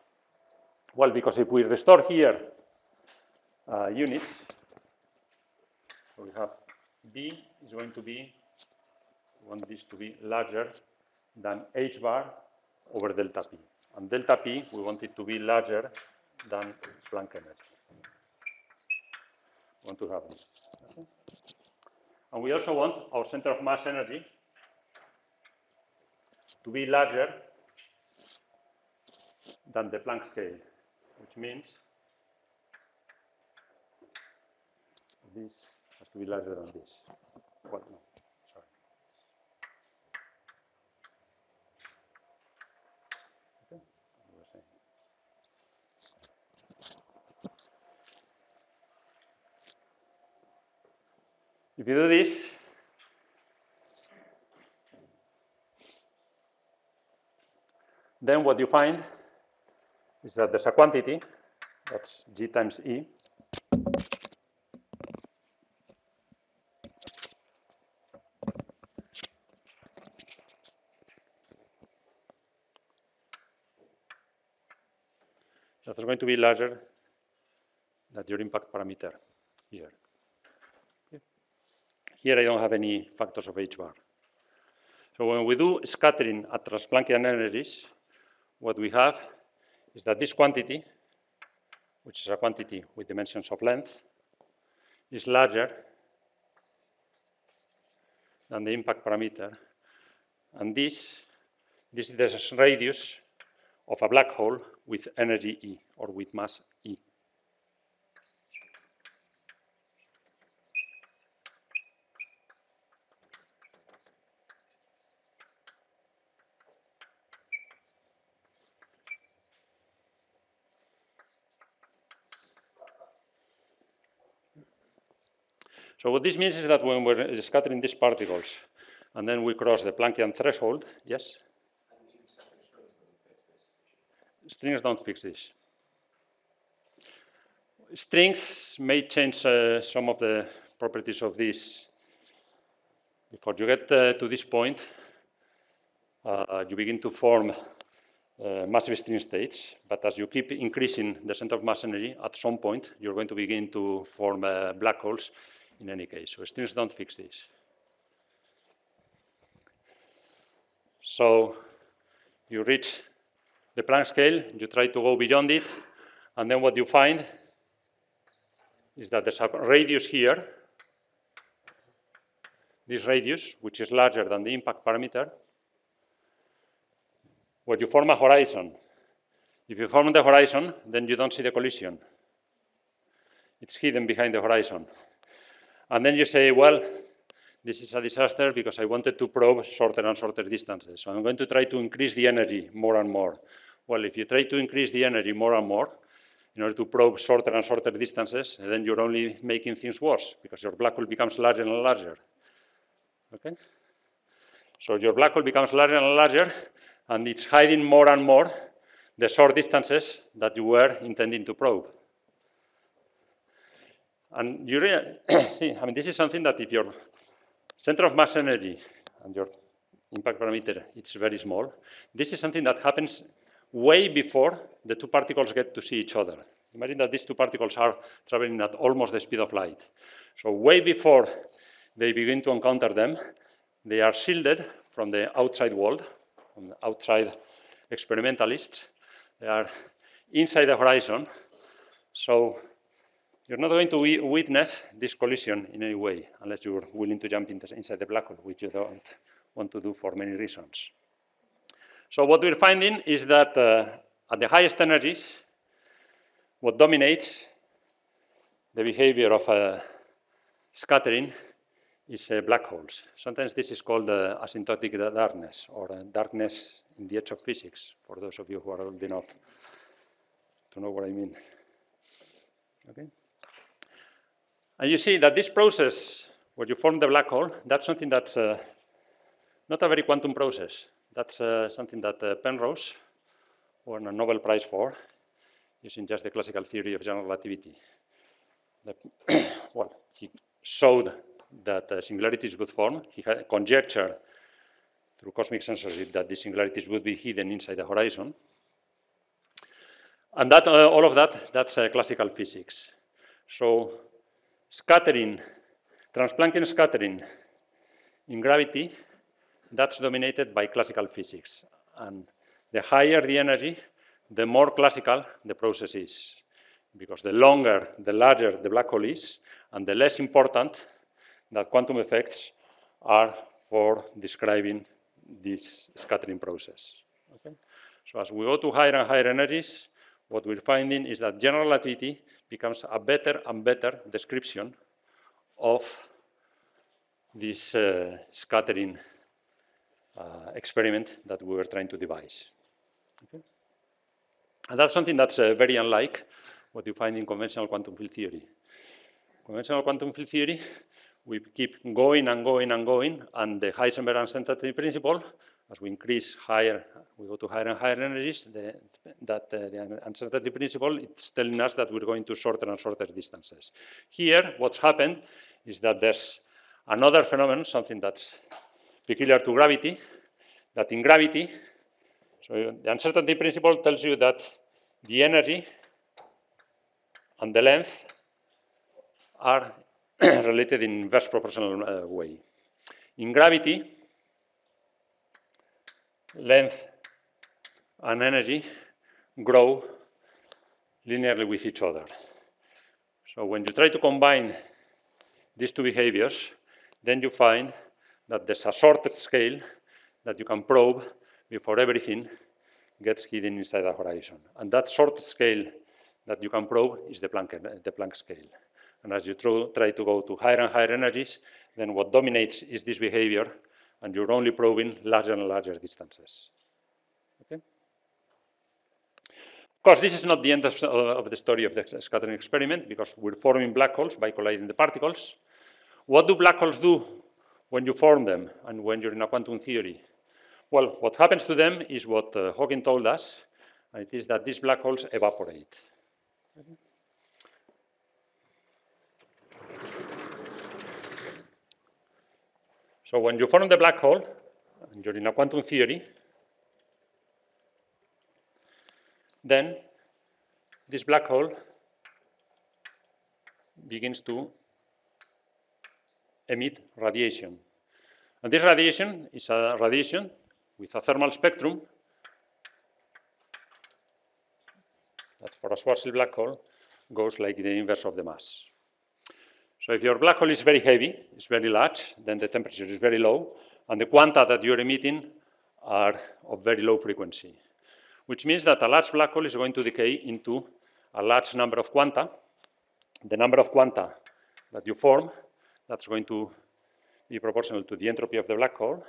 Well, because if we restore here uh, units. We have B is going to be, we want this to be larger than H bar over delta P. And delta P, we want it to be larger than Planck energy. Want to have. And we also want our center of mass energy to be larger than the Planck scale, which means this has to be larger than this. Well, no, If you do this, then what you find is that there's a quantity, that's g times e, that is going to be larger than your impact parameter here. Here I don't have any factors of h bar. So when we do scattering at Transplanckian energies, what we have is that this quantity, which is a quantity with dimensions of length, is larger than the impact parameter. And this, this is the radius of a black hole with energy E or with mass E. So what this means is that when we're scattering these particles and then we cross the Planckian threshold, yes? Strings don't fix this. Strings may change uh, some of the properties of this. Before you get uh, to this point, uh, you begin to form uh, massive string states, but as you keep increasing the center of mass energy, at some point, you're going to begin to form uh, black holes in any case. So strings don't fix this. So you reach the Planck scale, you try to go beyond it, and then what you find is that there's a radius here, this radius, which is larger than the impact parameter, where you form a horizon. If you form the horizon, then you don't see the collision. It's hidden behind the horizon. And then you say, well, this is a disaster because I wanted to probe shorter and shorter distances. So I'm going to try to increase the energy more and more. Well, if you try to increase the energy more and more, in order to probe shorter and shorter distances, then you're only making things worse because your black hole becomes larger and larger. Okay? So your black hole becomes larger and larger, and it's hiding more and more the short distances that you were intending to probe. And you (coughs) see, I mean, this is something that if your center of mass energy and your impact parameter it's very small, this is something that happens way before the two particles get to see each other. Imagine that these two particles are traveling at almost the speed of light. So way before they begin to encounter them, they are shielded from the outside world, from the outside experimentalists. They are inside the horizon. So you're not going to witness this collision in any way unless you're willing to jump inside the black hole, which you don't want to do for many reasons. So what we're finding is that uh, at the highest energies, what dominates the behavior of uh, scattering is uh, black holes. Sometimes this is called uh, asymptotic darkness or uh, darkness in the edge of physics, for those of you who are old enough to know what I mean. Okay. And you see that this process, where you form the black hole, that's something that's uh, not a very quantum process. That's uh, something that uh, Penrose won a Nobel Prize for, using just the classical theory of general relativity. (coughs) Well, he showed that uh, singularities would form. He had conjectured through cosmic censorship that these singularities would be hidden inside the horizon. And that, uh, all of that, that's uh, classical physics. So scattering, Transplanckian scattering in gravity, that's dominated by classical physics. And the higher the energy, the more classical the process is. Because the longer, the larger the black hole is, and the less important that quantum effects are for describing this scattering process. Okay? So as we go to higher and higher energies, what we're finding is that general relativity becomes a better and better description of this uh, scattering uh, experiment that we were trying to devise. Okay? And that's something that's uh, very unlike what you find in conventional quantum field theory. Conventional quantum field theory, we keep going and going and going, and the Heisenberg uncertainty principle, as we increase higher, we go to higher and higher energies, the, that uh, the uncertainty principle, it's telling us that we're going to shorter and shorter distances. Here, what's happened is that there's another phenomenon, something that's peculiar to gravity, that in gravity, so the uncertainty principle tells you that the energy and the length are (clears throat) related in inverse proportional uh, way. In gravity, length and energy grow linearly with each other. So when you try to combine these two behaviors, then you find that there's a sorted scale that you can probe before everything gets hidden inside the horizon. And that sorted scale that you can probe is the Planck, the Planck scale. And as you try to go to higher and higher energies, then what dominates is this behavior, and you're only probing larger and larger distances. Okay? Of course, this is not the end of, uh, of the story of the scattering experiment, because we're forming black holes by colliding the particles. What do black holes do when you form them and when you're in a quantum theory? Well, what happens to them is what uh, Hawking told us, and it is that these black holes evaporate. So when you form the black hole, and you're in a quantum theory, then this black hole begins to emit radiation. And this radiation is a radiation with a thermal spectrum that for a Schwarzschild black hole goes like the inverse of the mass. So if your black hole is very heavy, it's very large, then the temperature is very low, and the quanta that you're emitting are of very low frequency, which means that a large black hole is going to decay into a large number of quanta. The number of quanta that you form, that's going to be proportional to the entropy of the black hole.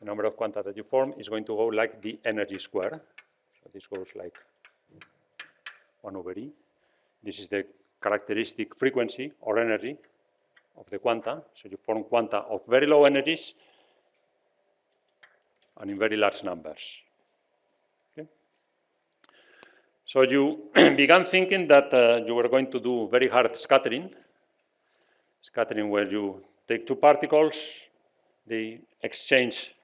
The number of quanta that you form is going to go like the energy square. So this goes like 1 over E. This is the characteristic frequency or energy of the quanta. So you form quanta of very low energies and in very large numbers. So you (clears throat) began thinking that uh, you were going to do very hard scattering, scattering where you take two particles, they exchange,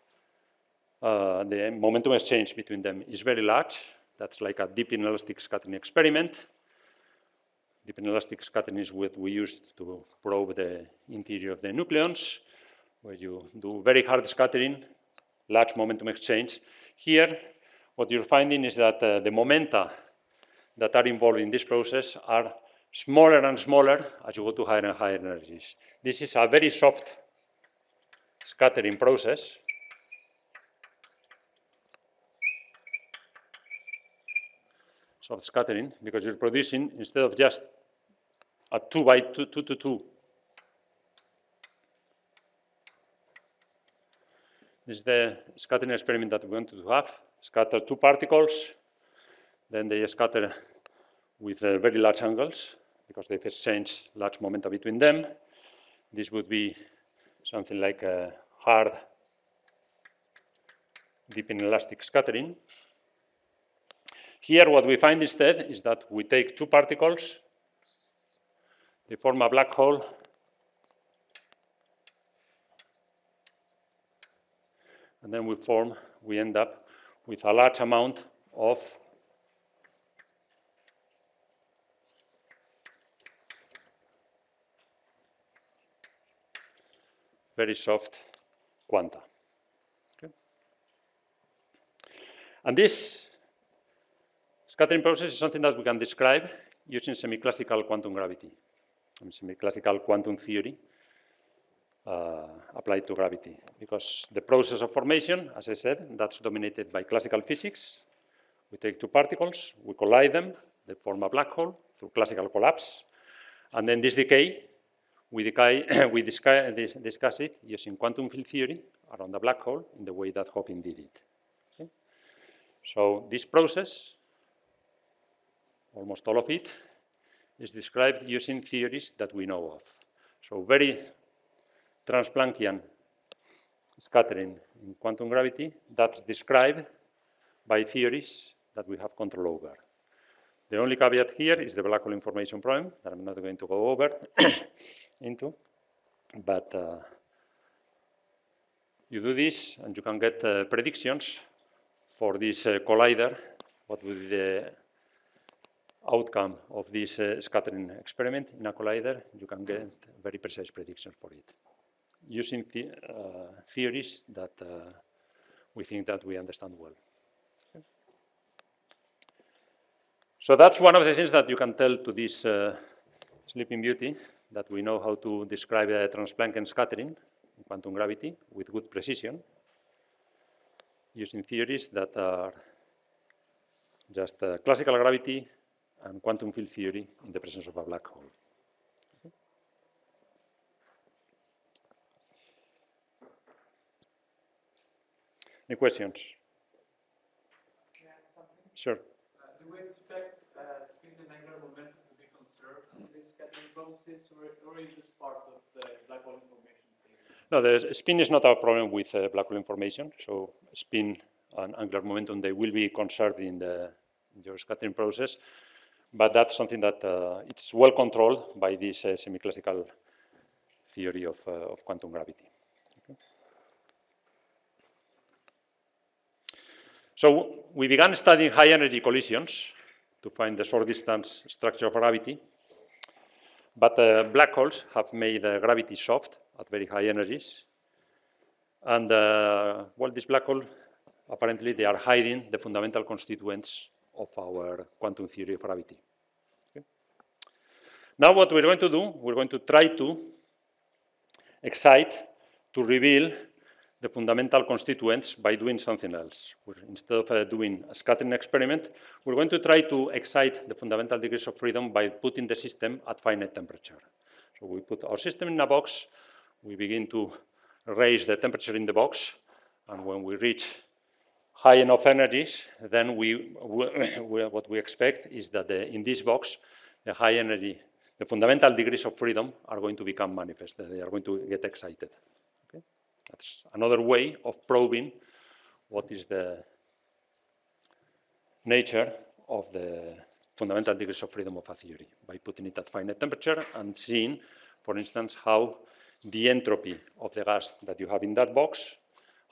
uh, the momentum exchange between them is very large. That's like a deep inelastic scattering experiment. Deep inelastic scattering is what we used to probe the interior of the nucleons, where you do very hard scattering, large momentum exchange. Here, what you're finding is that uh, the momenta that are involved in this process are smaller and smaller as you go to higher and higher energies. This is a very soft scattering process. Soft scattering, because you're producing, instead of just a 2 by 2, 2 to 2, This is the scattering experiment that we want to have. Scatter two particles, then they scatter with uh, very large angles because they've exchanged large momenta between them. This would be something like a hard deep inelastic scattering. Here what we find instead is that we take two particles, they form a black hole, and then we form, we end up with a large amount of very soft quanta. Okay. And this scattering process is something that we can describe using semi-classical quantum gravity, semi-classical quantum theory uh, applied to gravity. Because the process of formation, as I said, that's dominated by classical physics. We take two particles, we collide them, they form a black hole through classical collapse. And then this decay we, decay, (coughs) we discuss, discuss, it using quantum field theory around the black hole in the way that Hawking did it. Okay? So this process, almost all of it, is described using theories that we know of. So very Transplanckian scattering in quantum gravity that's described by theories that we have control over. The only caveat here is the black hole information problem that I'm not going to go over (coughs) into, but uh, you do this and you can get uh, predictions for this uh, collider, what would be the outcome of this uh, scattering experiment in a collider, you can get very precise predictions for it using the, uh, theories that uh, we think that we understand well. So that's one of the things that you can tell to this uh, Sleeping Beauty, that we know how to describe a Transplanckian scattering in quantum gravity with good precision, using theories that are just uh, classical gravity and quantum field theory in the presence of a black hole. Any questions? Sure. do we expect uh, spin and angular momentum to be conserved in this scattering process, or, or is this part of the black hole information theory? No, the spin is not a problem with uh, black hole information. So spin and angular momentum, they will be conserved in, the, in your scattering process. But that's something that uh, it's well controlled by this uh, semi-classical theory of, uh, of quantum gravity. So we began studying high energy collisions to find the short distance structure of gravity. But uh, black holes have made uh, gravity soft at very high energies. And uh, well, this black hole, apparently they are hiding the fundamental constituents of our quantum theory of gravity. Okay. Now what we're going to do, we're going to try to excite, to reveal the fundamental constituents by doing something else. We're, instead of uh, doing a scattering experiment, we're going to try to excite the fundamental degrees of freedom by putting the system at finite temperature. So we put our system in a box, we begin to raise the temperature in the box, and when we reach high enough energies, then we, we what we expect is that the, in this box, the high energy, the fundamental degrees of freedom are going to become manifest, they are going to get excited. That's another way of probing what is the nature of the fundamental degrees of freedom of a theory by putting it at finite temperature and seeing, for instance, how the entropy of the gas that you have in that box,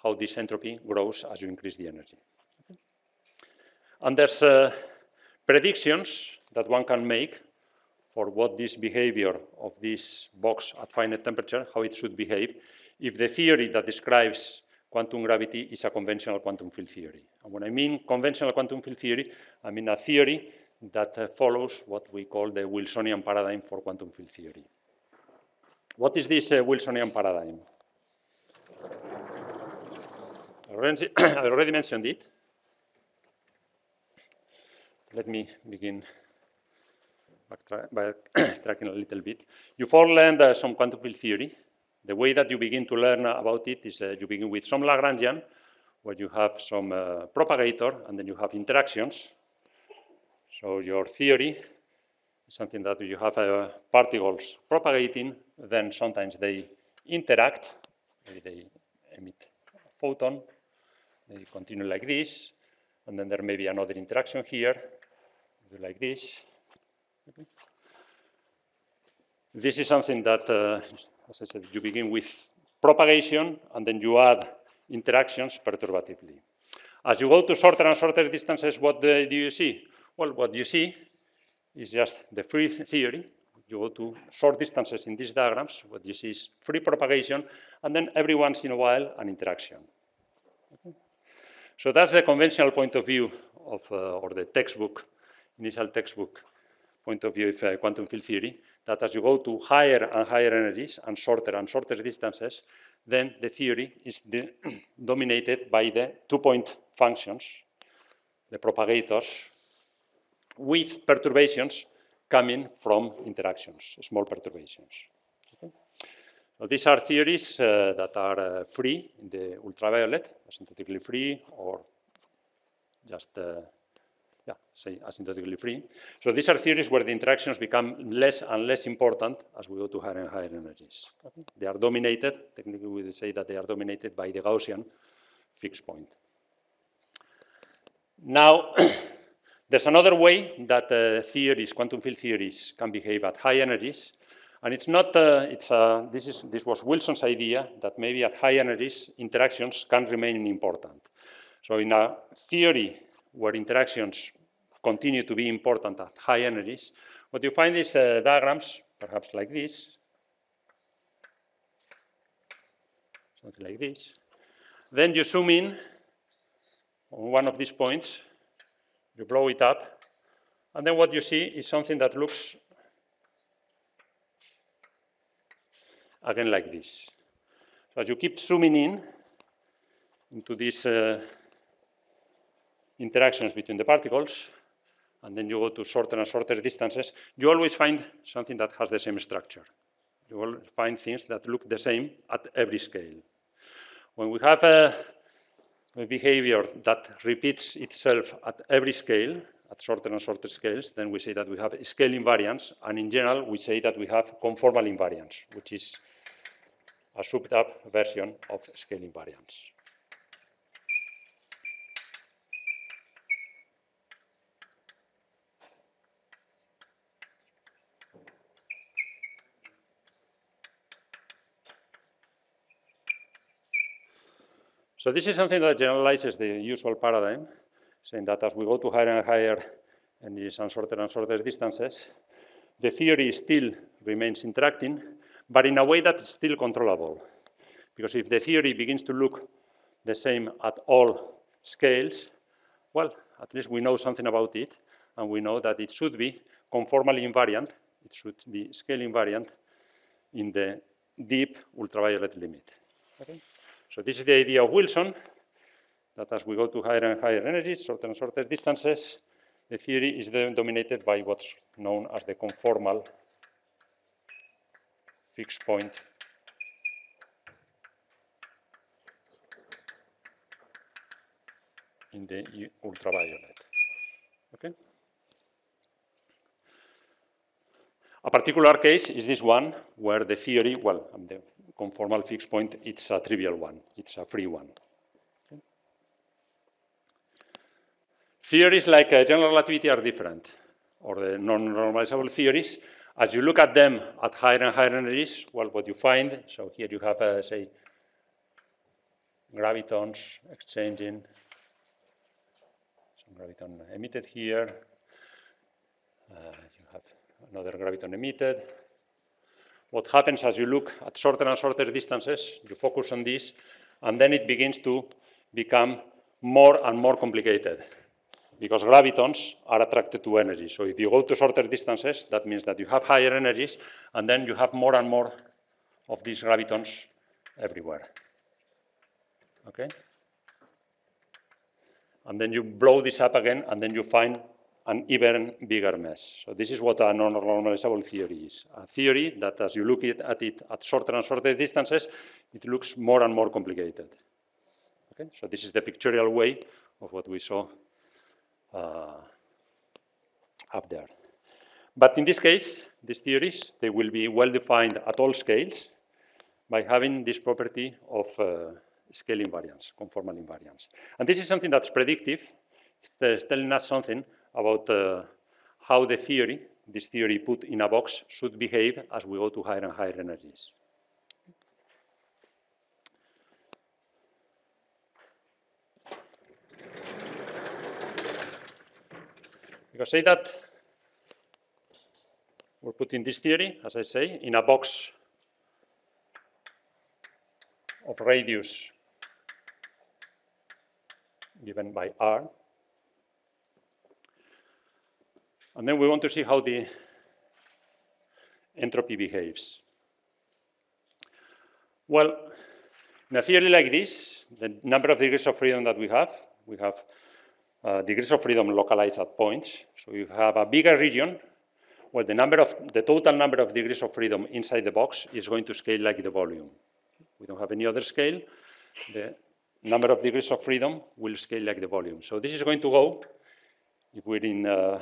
how this entropy grows as you increase the energy. And there's uh, predictions that one can make for what this behavior of this box at finite temperature, how it should behave if the theory that describes quantum gravity is a conventional quantum field theory. And when I mean conventional quantum field theory, I mean a theory that uh, follows what we call the Wilsonian paradigm for quantum field theory. What is this uh, Wilsonian paradigm? (clears throat) I already mentioned it. Let me begin by backtracking a little bit. You've all learned uh, some quantum field theory. The way that you begin to learn about it is uh, you begin with some Lagrangian, where you have some uh, propagator, and then you have interactions. So your theory is something that you have uh, particles propagating, then sometimes they interact, maybe they emit a photon, they continue like this, and then there may be another interaction here, like this. Okay. This is something that uh, as I said, you begin with propagation and then you add interactions perturbatively. As you go to shorter and shorter distances, what do you see? Well, what you see is just the free theory. You go to short distances in these diagrams, what you see is free propagation, and then every once in a while, an interaction. Okay. So that's the conventional point of view of, uh, or the textbook, initial textbook point of view of uh, quantum field theory that as you go to higher and higher energies and shorter and shorter distances, then the theory is (clears throat) dominated by the two-point functions, the propagators, with perturbations coming from interactions, small perturbations. So these are theories uh, that are uh, free in the ultraviolet, asymptotically free, or just uh, yeah, say, asymptotically free. So these are theories where the interactions become less and less important as we go to higher and higher energies. Okay? They are dominated, technically we would say that they are dominated by the Gaussian fixed point. Now, (clears throat) there's another way that uh, theories, quantum field theories, can behave at high energies, and it's not, uh, it's, uh, this, is, this was Wilson's idea that maybe at high energies, interactions can remain important. So in a theory where interactions continue to be important at high energies, what you find is uh, diagrams, perhaps like this, something like this. Then you zoom in on one of these points, you blow it up, and then what you see is something that looks again like this. So as you keep zooming in into these uh, interactions between the particles, and then you go to shorter and shorter distances, you always find something that has the same structure. You will find things that look the same at every scale. When we have a, a behavior that repeats itself at every scale, at shorter and shorter scales, then we say that we have scale invariance, and in general, we say that we have conformal invariance, which is a souped up version of scaling invariance. So this is something that generalizes the usual paradigm, saying that as we go to higher and higher and shorter and shorter distances, the theory still remains interacting, but in a way that's still controllable. Because if the theory begins to look the same at all scales, well, at least we know something about it, and we know that it should be conformally invariant, it should be scale invariant in the deep ultraviolet limit. Okay? So this is the idea of Wilson, that as we go to higher and higher energies, shorter and shorter distances, the theory is then dominated by what's known as the conformal fixed point in the ultraviolet. Okay? A particular case is this one, where the theory, well, the conformal fixed point, it's a trivial one, it's a free one. Theories like uh, general relativity are different, or the non-renormalizable theories. As you look at them at higher and higher energies, well, what you find, so here you have, uh, say, gravitons exchanging, some graviton emitted here, uh, you have another graviton emitted, what happens as you look at shorter and shorter distances, you focus on this, and then it begins to become more and more complicated because gravitons are attracted to energy. So if you go to shorter distances, that means that you have higher energies, and then you have more and more of these gravitons everywhere. Okay? And then you blow this up again, and then you find an even bigger mess. So this is what a non-renormalizable theory is. A theory that as you look at it at shorter and shorter distances, it looks more and more complicated. Okay? So this is the pictorial way of what we saw up there. But in this case, these theories, they will be well defined at all scales by having this property of uh, scale invariance, conformal invariance. And this is something that's predictive. It's telling us something about uh, how the theory, this theory put in a box, should behave as we go to higher and higher energies. Because say that we're putting this theory, as I say, in a box of radius given by R. And then we want to see how the entropy behaves. Well, in a theory like this, the number of degrees of freedom that we have, we have uh, degrees of freedom localized at points. So you have a bigger region where the number of the total number of degrees of freedom inside the box is going to scale like the volume. We don't have any other scale. The number of degrees of freedom will scale like the volume. So this is going to go if we're in uh,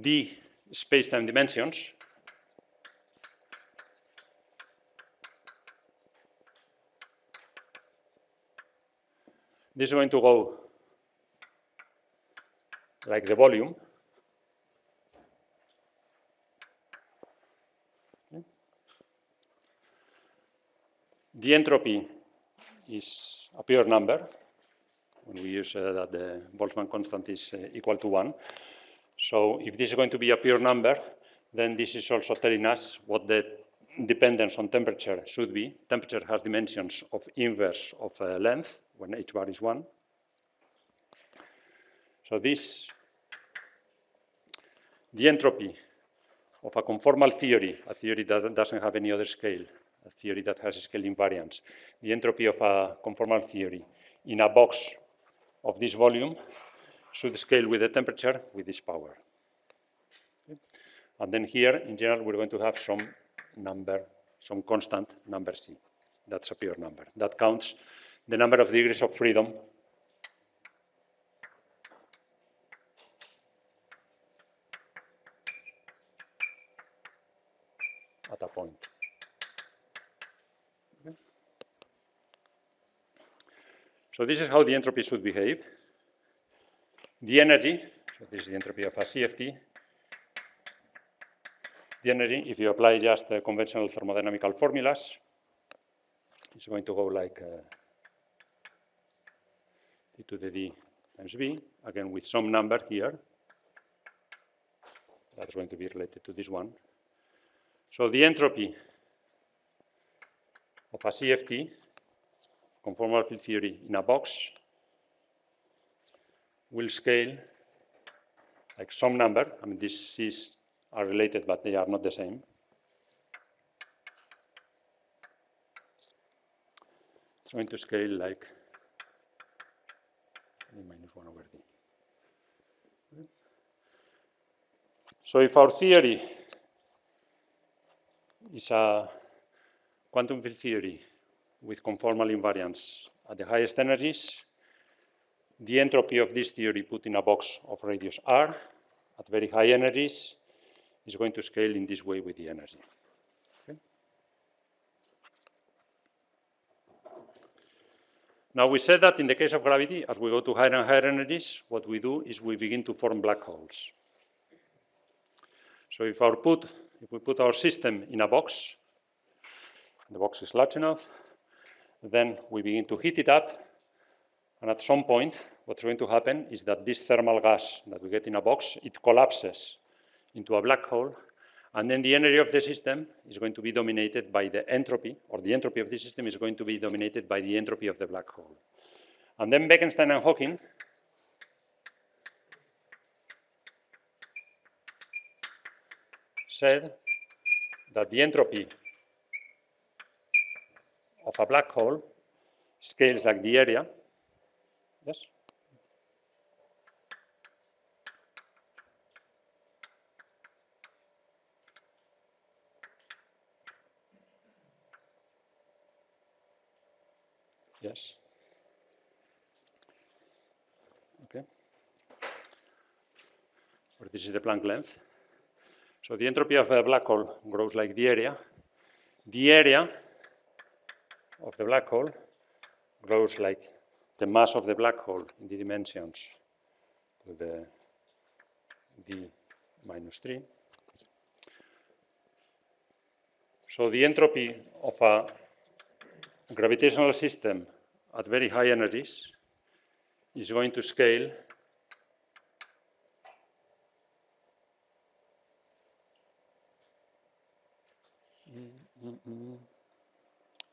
d space-time dimensions, this is going to go like the volume. The entropy is a pure number when we use uh, that the Boltzmann constant is uh, equal to 1. So if this is going to be a pure number, then this is also telling us what the dependence on temperature should be. Temperature has dimensions of inverse of uh, length when h bar is 1. So this, the entropy of a conformal theory, a theory that doesn't have any other scale, a theory that has a scale invariance, the entropy of a conformal theory in a box of this volume should scale with the temperature with this power. And then here, in general, we're going to have some number, some constant number c. That's a pure number. That counts the number of degrees of freedom at a point. Okay. So this is how the entropy should behave. The energy, so this is the entropy of a CFT. The energy, if you apply just the conventional thermodynamical formulas, it's going to go like uh, T to the D times V, again with some number here. That's going to be related to this one. So the entropy of a CFT, conformal field theory in a box, will scale like some number. I mean, this C's are related, but they are not the same. It's going to scale like minus 1 over d. So if our theory is a quantum field theory with conformal invariance at the highest energies, the entropy of this theory put in a box of radius r at very high energies is going to scale in this way with the energy. Now we said that in the case of gravity, as we go to higher and higher energies, what we do is we begin to form black holes. So if our put, if we put our system in a box, the box is large enough, then we begin to heat it up, and at some point, what's going to happen is that this thermal gas that we get in a box, it collapses into a black hole, and then the energy of the system is going to be dominated by the entropy, or the entropy of the system is going to be dominated by the entropy of the black hole. And then Bekenstein and Hawking said that the entropy of a black hole scales like the area. Yes? Yes. Okay. Or this is the Planck length. So the entropy of a black hole grows like the area. The area of the black hole grows like the mass of the black hole in the dimensions to the d minus 3. So the entropy of a gravitational system at very high energies is going to scale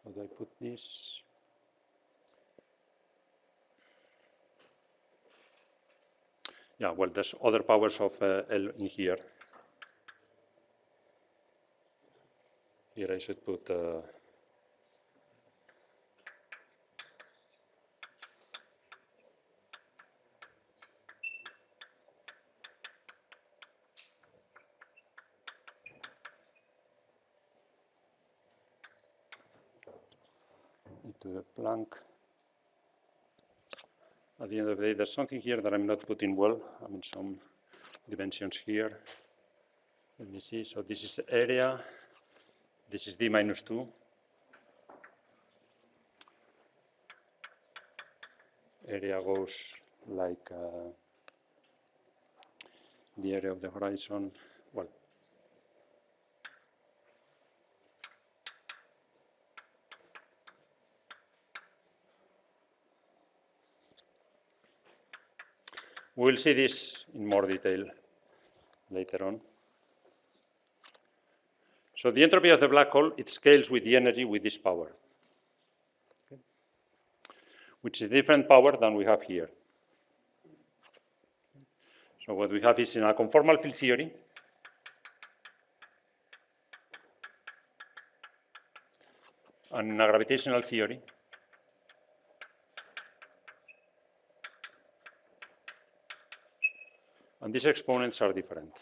How do I put this? Yeah, well, there's other powers of uh, L in here. Here I should put uh, Planck at the end of the day, there's something here that I'm not putting well. I mean, some dimensions here. Let me see. So this is area. This is d minus 2. Area goes like uh, the area of the horizon. Well, We will see this in more detail later on. So the entropy of the black hole, it scales with the energy with this power, okay? which is a different power than we have here. So what we have is in a conformal field theory, and in a gravitational theory, and these exponents are different.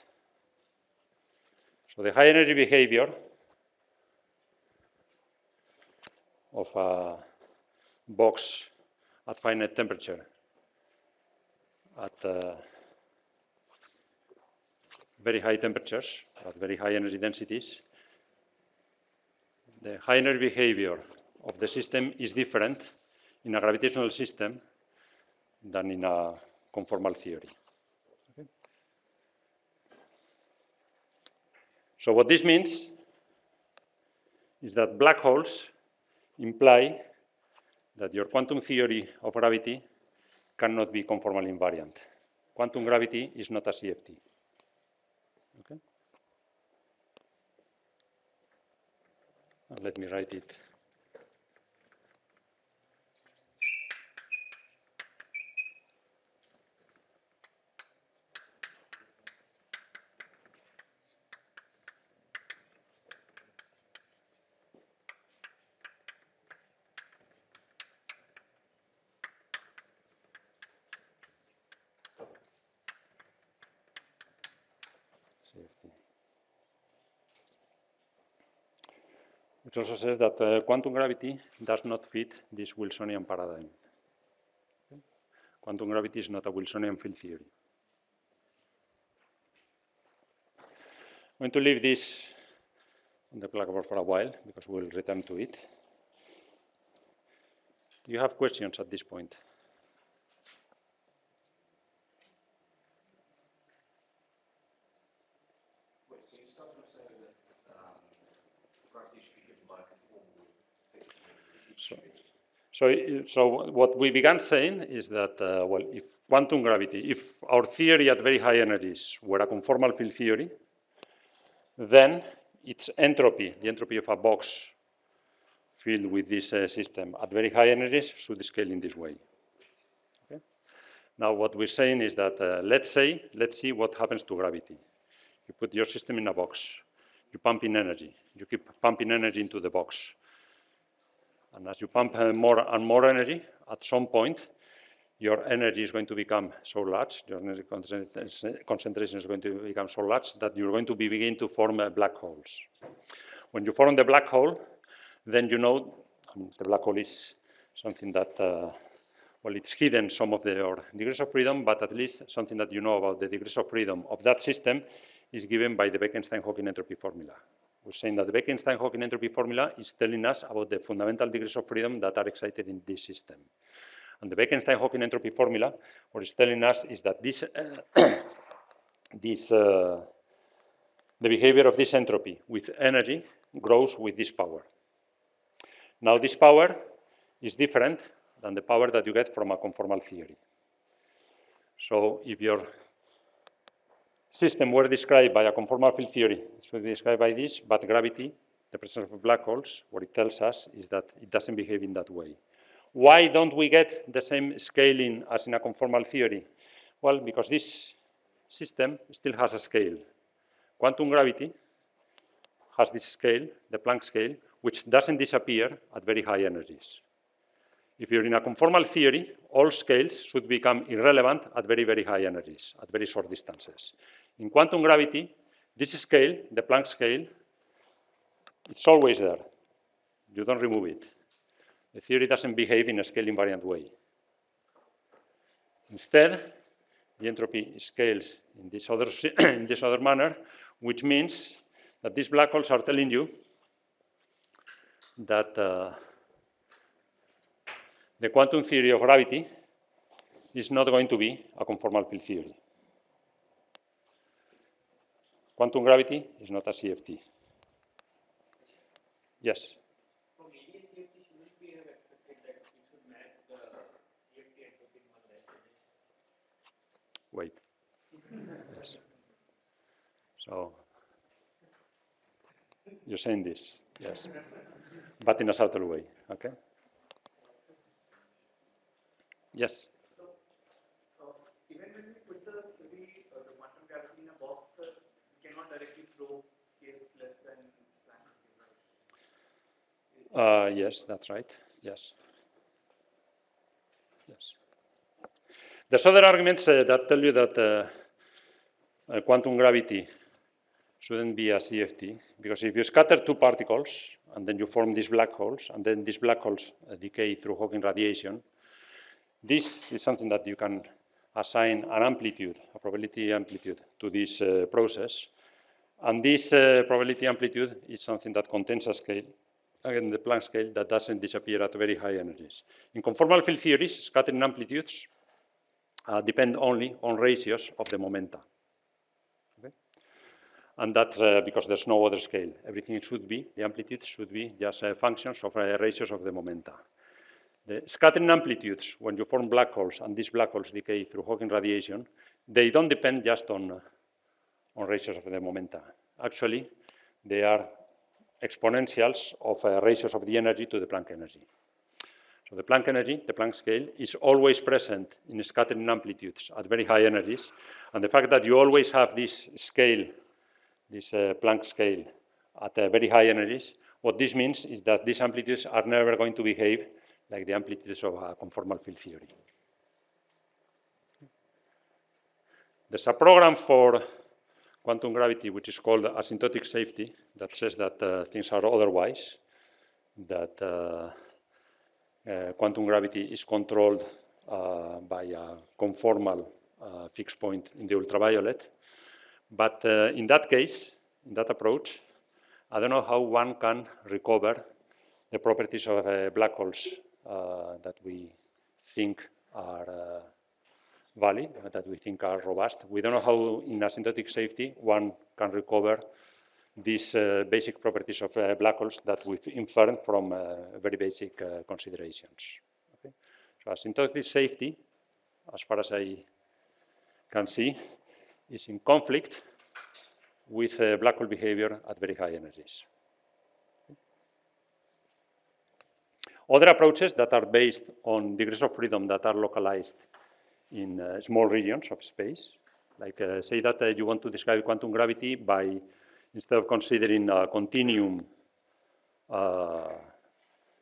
So the high energy behavior of a box at finite temperature at uh, very high temperatures, at very high energy densities, the high energy behavior of the system is different in a gravitational system than in a conformal theory. So what this means is that black holes imply that your quantum theory of gravity cannot be conformally invariant. Quantum gravity is not a CFT. Okay? Let me write it. CFT. Which also says that uh, quantum gravity does not fit this Wilsonian paradigm. Okay? Quantum gravity is not a Wilsonian field theory. I'm going to leave this on the blackboard for a while because we'll return to it. Do you have questions at this point? Wait, so you started off saying that um, gravity should be given by a conformal So, so, so what we began saying is that, uh, well, if quantum gravity, if our theory at very high energies were a conformal field theory, then its entropy, the entropy of a box filled with this uh, system at very high energies should scale in this way. Okay? Now, what we're saying is that, uh, let's say, let's see what happens to gravity. You put your system in a box, you pump in energy, you keep pumping energy into the box. And as you pump more and more energy, at some point, your energy is going to become so large, your energy concentration is going to become so large that you're going to be begin to form uh, black holes. When you form the black hole, then you know I the black hole is something that, uh, well, it's hidden some of the degrees of freedom, but at least something that you know about the degrees of freedom of that system is given by the Bekenstein-Hawking entropy formula. We're saying that the Bekenstein-Hawking entropy formula is telling us about the fundamental degrees of freedom that are excited in this system. And the Bekenstein-Hawking entropy formula, what it's telling us is that this, uh, (coughs) this uh, the behavior of this entropy with energy grows with this power. Now, this power is different than the power that you get from a conformal theory. So, if your system were described by a conformal field theory, it should be described by this, but gravity, the presence of black holes, what it tells us is that it doesn't behave in that way. Why don't we get the same scaling as in a conformal theory? Well, because this system still has a scale. Quantum gravity has this scale, the Planck scale, which doesn't disappear at very high energies. If you're in a conformal theory, all scales should become irrelevant at very, very high energies, at very short distances. In quantum gravity, this scale, the Planck scale, it's always there. You don't remove it. The theory doesn't behave in a scale invariant way. Instead, the entropy scales in this other, (clears throat) in this other manner, which means that these black holes are telling you that uh, the quantum theory of gravity is not going to be a conformal field theory. Quantum gravity is not a CFT. Yes? From AdS/CFT, we have accepted that it should match the CFT entropy in Wait. Yes. (laughs) So, you're saying this, yes, but in a subtle way, okay? Yes, So, uh, even when we put the uh, the quantum gravity in a box, uh, we cannot directly flow scales less than Planck scale, right? uh, yes, that's right, yes. Yes. There's other arguments uh, that tell you that uh, uh, quantum gravity shouldn't be a CFT, because if you scatter two particles, and then you form these black holes, and then these black holes uh, decay through Hawking radiation, this is something that you can assign an amplitude, a probability amplitude, to this uh, process. And this uh, probability amplitude is something that contains a scale, again, the Planck scale, that doesn't disappear at very high energies. In conformal field theories, scattering amplitudes uh, depend only on ratios of the momenta. Okay? And that's uh, because there's no other scale. Everything should be, the amplitudes should be just uh, functions of uh, ratios of the momenta. The scattering amplitudes, when you form black holes and these black holes decay through Hawking radiation, they don't depend just on, uh, on ratios of the momenta. Actually, they are exponentials of uh, ratios of the energy to the Planck energy. So the Planck energy, the Planck scale, is always present in scattering amplitudes at very high energies. And the fact that you always have this scale, this uh, Planck scale, at uh, very high energies, what this means is that these amplitudes are never going to behave like the amplitudes of a conformal field theory. There's a program for quantum gravity which is called asymptotic safety that says that uh, things are otherwise, that uh, uh, quantum gravity is controlled uh, by a conformal uh, fixed point in the ultraviolet. But uh, in that case, in that approach, I don't know how one can recover the properties of black holes that we think are uh, valid, uh, that we think are robust. We don't know how in asymptotic safety one can recover these uh, basic properties of uh, black holes that we've inferred from uh, very basic uh, considerations. Okay? So asymptotic safety, as far as I can see, is in conflict with uh, black hole behavior at very high energies. Other approaches that are based on degrees of freedom that are localized in uh, small regions of space, like uh, say that uh, you want to describe quantum gravity by, instead of considering a continuum, uh,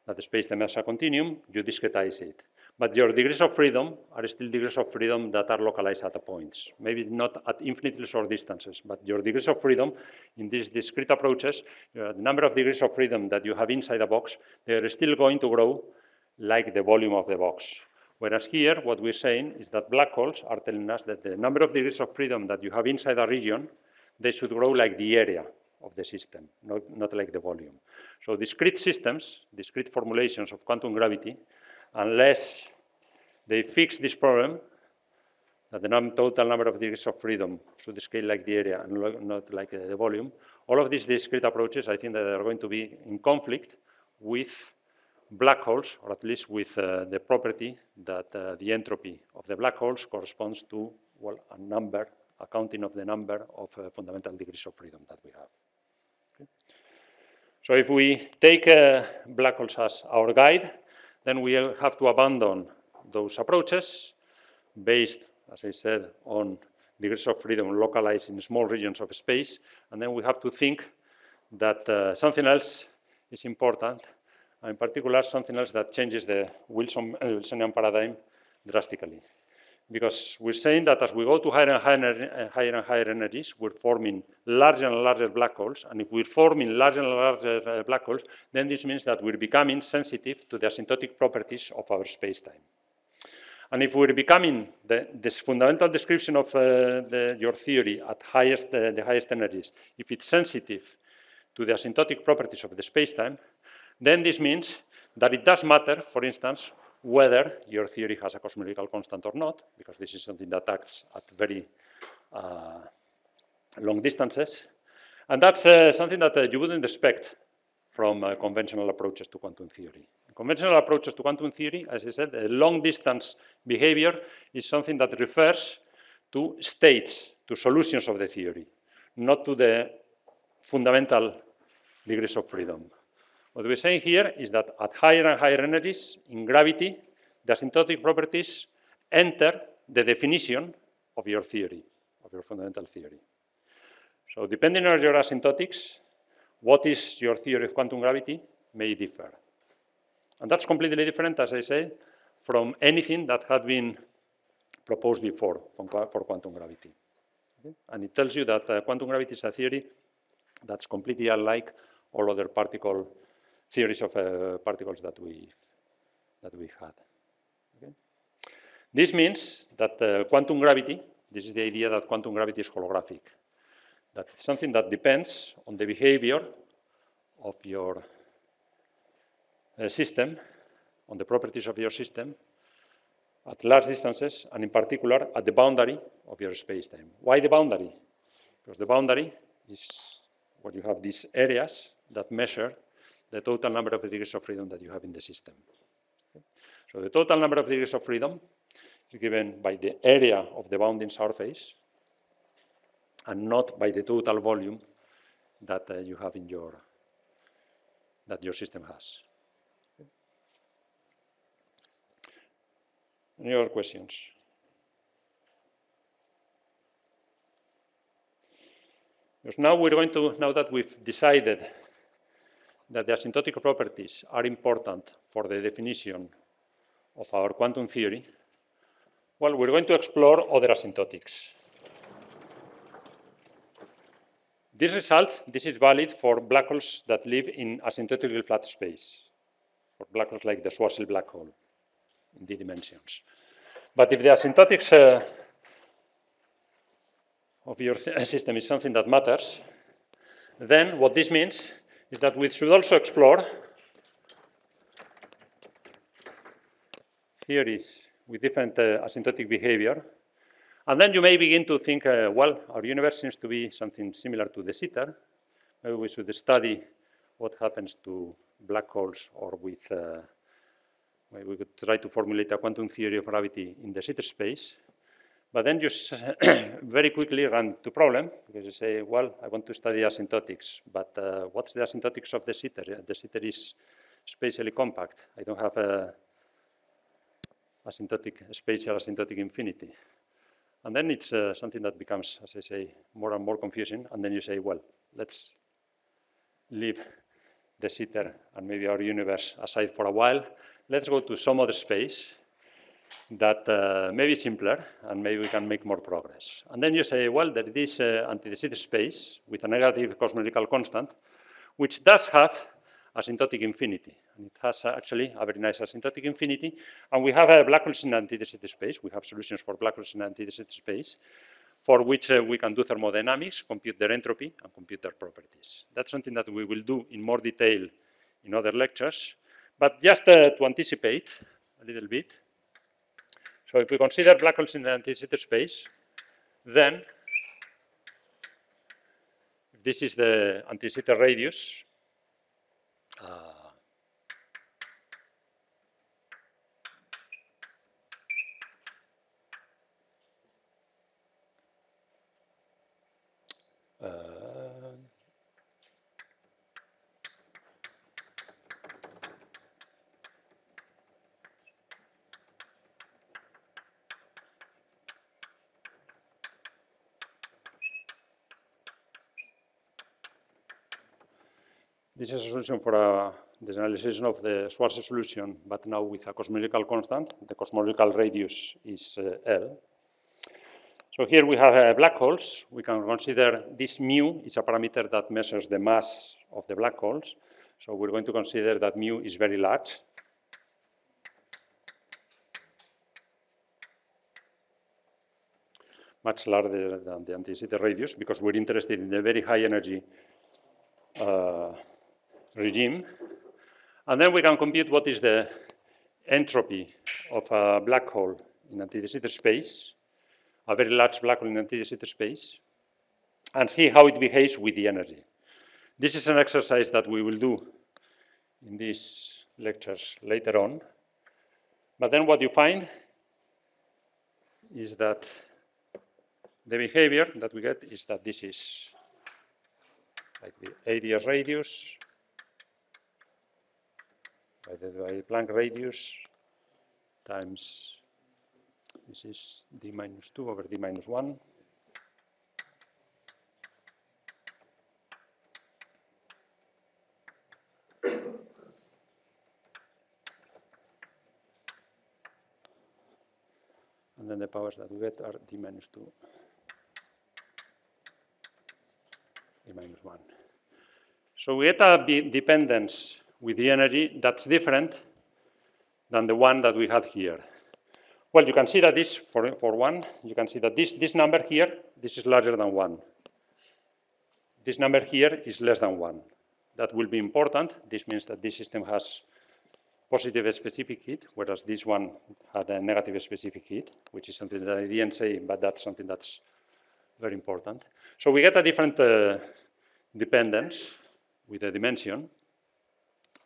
that the space-time has a continuum, you discretize it. But your degrees of freedom are still degrees of freedom that are localized at the points. Maybe not at infinitely short distances, but your degrees of freedom in these discrete approaches, uh, the number of degrees of freedom that you have inside a box, they are still going to grow like the volume of the box. Whereas here, what we're saying is that black holes are telling us that the number of degrees of freedom that you have inside a region, they should grow like the area of the system, not, not like the volume. So discrete systems, discrete formulations of quantum gravity, unless they fix this problem, that the num total number of degrees of freedom should scale like the area and not like uh, the volume, all of these discrete approaches, I think that they are going to be in conflict with black holes, or at least with uh, the property that uh, the entropy of the black holes corresponds to, well, a number, a counting of the number of uh, fundamental degrees of freedom that we have. Okay? So if we take uh, black holes as our guide, then we have to abandon those approaches based, as I said, on degrees of freedom localized in small regions of space, and then we have to think that uh, something else is important, and in particular something else that changes the Wilson, uh, Wilsonian paradigm drastically. Because we're saying that as we go to higher and higher, uh, higher and higher energies, we're forming larger and larger black holes. And if we're forming larger and larger uh, black holes, then this means that we're becoming sensitive to the asymptotic properties of our space-time. And if we're becoming the, this fundamental description of uh, the, your theory at highest, uh, the highest energies, if it's sensitive to the asymptotic properties of the space-time, then this means that it does matter, for instance, whether your theory has a cosmological constant or not, because this is something that acts at very uh, long distances. And that's uh, something that uh, you wouldn't expect from uh, conventional approaches to quantum theory. Conventional approaches to quantum theory, as I said, long distance behavior is something that refers to states, to solutions of the theory, not to the fundamental degrees of freedom. What we're saying here is that at higher and higher energies in gravity, the asymptotic properties enter the definition of your theory, of your fundamental theory. So depending on your asymptotics, what is your theory of quantum gravity may differ. And that's completely different, as I say, from anything that had been proposed before for quantum gravity. And it tells you that uh, quantum gravity is a theory that's completely unlike all other particle theories of uh, particles that we that we had. Okay? This means that uh, quantum gravity, this is the idea that quantum gravity is holographic, that it's something that depends on the behavior of your uh, system, on the properties of your system, at large distances, and in particular at the boundary of your space-time. Why the boundary? Because the boundary is where you have these areas that measure the total number of degrees of freedom that you have in the system. Okay? So the total number of degrees of freedom is given by the area of the bounding surface and not by the total volume that uh, you have in your, that your system has. Any other questions? Because now we're going to, now that we've decided that the asymptotic properties are important for the definition of our quantum theory, well, we're going to explore other asymptotics. This result, this is valid for black holes that live in asymptotically flat space, for black holes like the Schwarzschild black hole in d dimensions. But if the asymptotics uh, of your (laughs) system is something that matters, then what this means is that we should also explore theories with different uh, asymptotic behavior. And then you may begin to think, uh, well, our universe seems to be something similar to de Sitter. Maybe we should study what happens to black holes or with uh, we could try to formulate a quantum theory of gravity in de Sitter space. But then you (clears throat) very quickly run to problem because you say, well, I want to study asymptotics, but uh, what's the asymptotics of de Sitter? De Sitter is spatially compact. I don't have a asymptotic, spatial asymptotic infinity. And then it's uh, something that becomes, as I say, more and more confusing. And then you say, well, let's leave de Sitter and maybe our universe aside for a while let's go to some other space that uh, may be simpler and maybe we can make more progress. And then you say, well, there is uh, anti-de space with a negative cosmological constant, which does have asymptotic infinity. And it has uh, actually a very nice asymptotic infinity. And we have a black holes in anti-de space. We have solutions for black holes in anti-de space for which uh, we can do thermodynamics, compute their entropy, and compute their properties. That's something that we will do in more detail in other lectures. But just uh, to anticipate a little bit, so if we consider black holes in the anti Sitter space, then this is the anti Sitter radius, uh, This is a solution for a, the generalization of the Schwarzschild solution, but now with a cosmological constant. The cosmological radius is uh, L. So here we have uh, black holes. We can consider this mu is a parameter that measures the mass of the black holes. So we're going to consider that mu is very large. much larger than the anti-de radius because we're interested in the very high energy uh, regime. And then we can compute what is the entropy of a black hole in anti de Sitter space, a very large black hole in anti de Sitter space, and see how it behaves with the energy. This is an exercise that we will do in these lectures later on. But then what you find is that the behavior that we get is that this is like the area radius by the Planck radius times this is d minus 2 over d minus 1. And then the powers that we get are d minus 2, d minus 1. So we get a dependence with the energy that's different than the one that we had here. Well, you can see that this, for, for one, you can see that this, this number here, this is larger than one. This number here is less than one. That will be important. This means that this system has positive specific heat, whereas this one had a negative specific heat, which is something that I didn't say, but that's something that's very important. So we get a different uh, dependence with the dimension.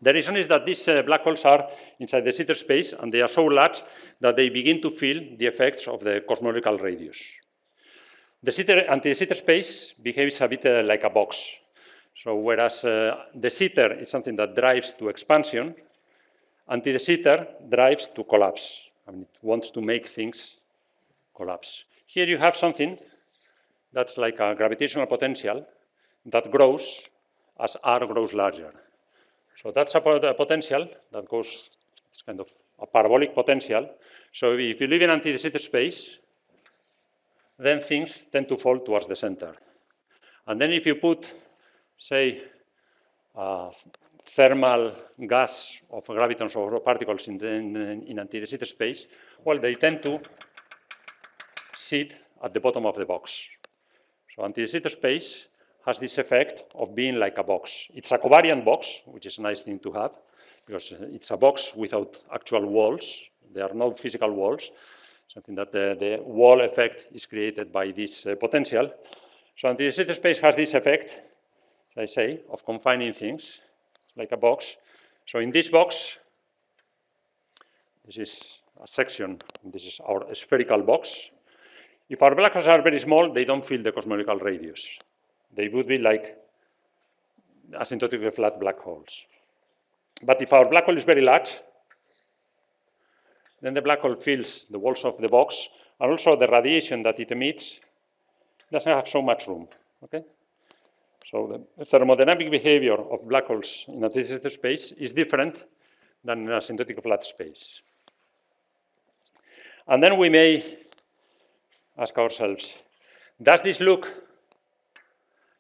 The reason is that these uh, black holes are inside the Sitter space, and they are so large that they begin to feel the effects of the cosmological radius. De Sitter, anti Sitter space behaves a bit uh, like a box. So whereas uh, de Sitter is something that drives to expansion, anti sitter drives to collapse. I mean, it wants to make things collapse. Here you have something that's like a gravitational potential that grows as R grows larger. So that's a, potential that goes, it's kind of a parabolic potential. So if you live in anti de Sitter space, then things tend to fall towards the center. And then if you put, say, a thermal gas of gravitons or particles in, in, in anti de Sitter space, well, they tend to sit at the bottom of the box. So anti de Sitter space has this effect of being like a box. It's a covariant box, which is a nice thing to have, because it's a box without actual walls. There are no physical walls, something that the, the wall effect is created by this uh, potential. So anti de space has this effect, I say, of confining things, like a box. So in this box, this is a section, this is our spherical box. If our black holes are very small, they don't fill the cosmological radius. They would be like asymptotically flat black holes. But if our black hole is very large, then the black hole fills the walls of the box, and also the radiation that it emits doesn't have so much room. Okay? So the thermodynamic behavior of black holes in a de space is different than in a asymptotic flat space. And then we may ask ourselves, does this look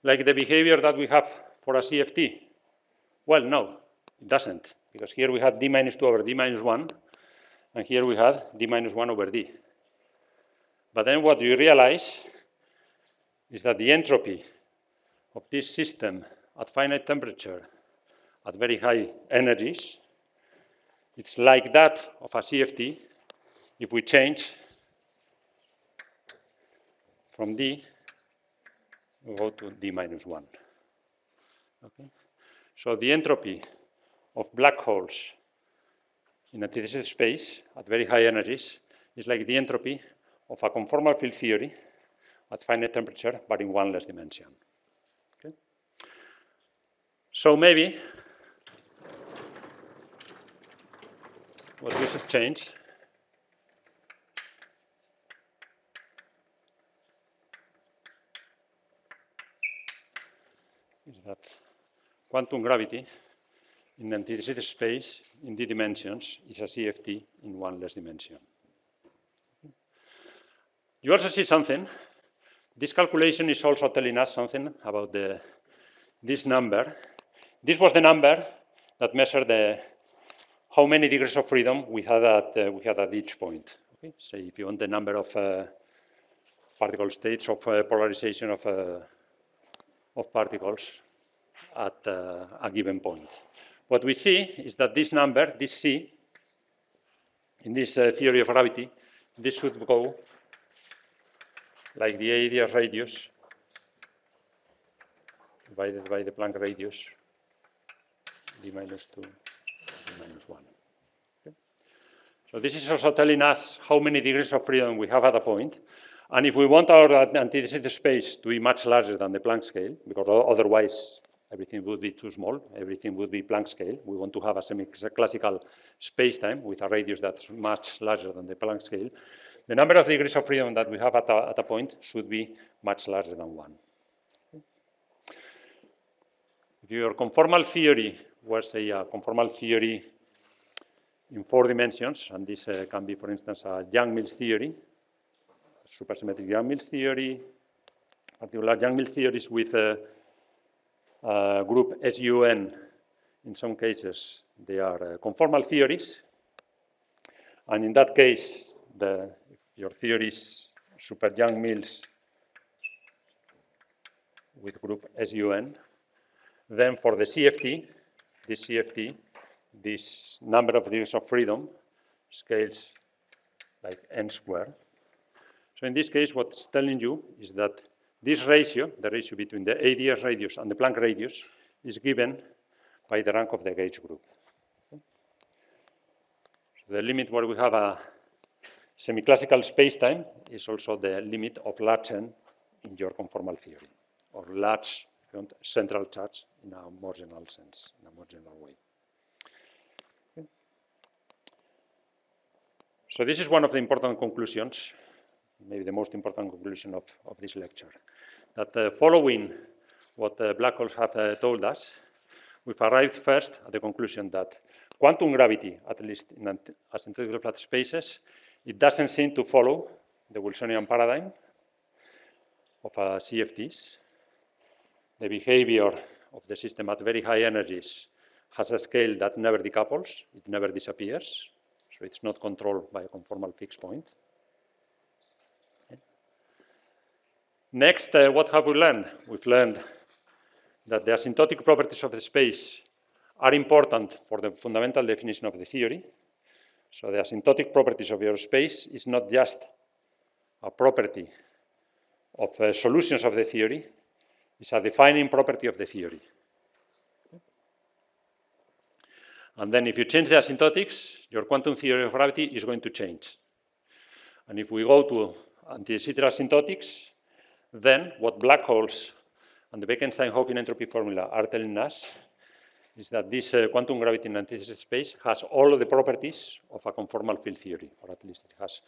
like the behavior that we have for a CFT? Well, no, it doesn't, because here we had d minus 2 over d minus 1, and here we had d minus 1 over d. But then what you realize is that the entropy of this system at finite temperature, at very high energies, it's like that of a CFT if we change from d go to d minus 1. Okay? So the entropy of black holes in a de Sitter space at very high energies is like the entropy of a conformal field theory at finite temperature, but in one less dimension. Okay? So maybe what we should change is that quantum gravity in anti space in d dimensions is a CFT in one less dimension. You also see something. This calculation is also telling us something about the, this number. This was the number that measured the, how many degrees of freedom we had at, uh, we had at each point. Okay? So if you want the number of uh, particle states of uh, polarization of, uh, of particles at uh, a given point. What we see is that this number, this C, in this uh, theory of gravity, this should go like the ADS radius divided by the Planck radius, d minus 2, d minus 1. Okay? So this is also telling us how many degrees of freedom we have at a point. And if we want our anti-de space to be much larger than the Planck scale, because otherwise everything would be too small, everything would be Planck scale. We want to have a semi-classical space-time with a radius that's much larger than the Planck scale. The number of degrees of freedom that we have at a, at a point should be much larger than one. If your conformal theory was a uh, conformal theory in four dimensions, and this uh, can be, for instance, a Yang-Mills theory, supersymmetric Yang-Mills theory, particular Yang-Mills theories with uh, uh, group SU(N), in some cases, they are uh, conformal theories. And in that case, the, your theory is super Yang-Mills with group SU(N), then for the CFT, this CFT, this number of degrees of freedom scales like n squared. So in this case, what's telling you is that this ratio, the ratio between the AdS radius and the Planck radius, is given by the rank of the gauge group. So the limit where we have a semi-classical spacetime is also the limit of large n in your conformal theory, or large central charge in a more general sense, in a more general way. So this is one of the important conclusions maybe the most important conclusion of, of this lecture. That following what black holes have uh, told us, we've arrived first at the conclusion that quantum gravity, at least in asymptotically flat spaces, it doesn't seem to follow the Wilsonian paradigm of uh, CFTs. The behavior of the system at very high energies has a scale that never decouples, it never disappears, so it's not controlled by a conformal fixed point. Next, uh, what have we learned? We've learned that the asymptotic properties of the space are important for the fundamental definition of the theory. So the asymptotic properties of your space is not just a property of uh, solutions of the theory, it's a defining property of the theory. And then if you change the asymptotics, your quantum theory of gravity is going to change. And if we go to anti-de Sitter asymptotics, then what black holes and the Bekenstein-Hawking entropy formula are telling us is that this uh, quantum gravity in anti-de Sitter space has all of the properties of a conformal field theory, or at least it has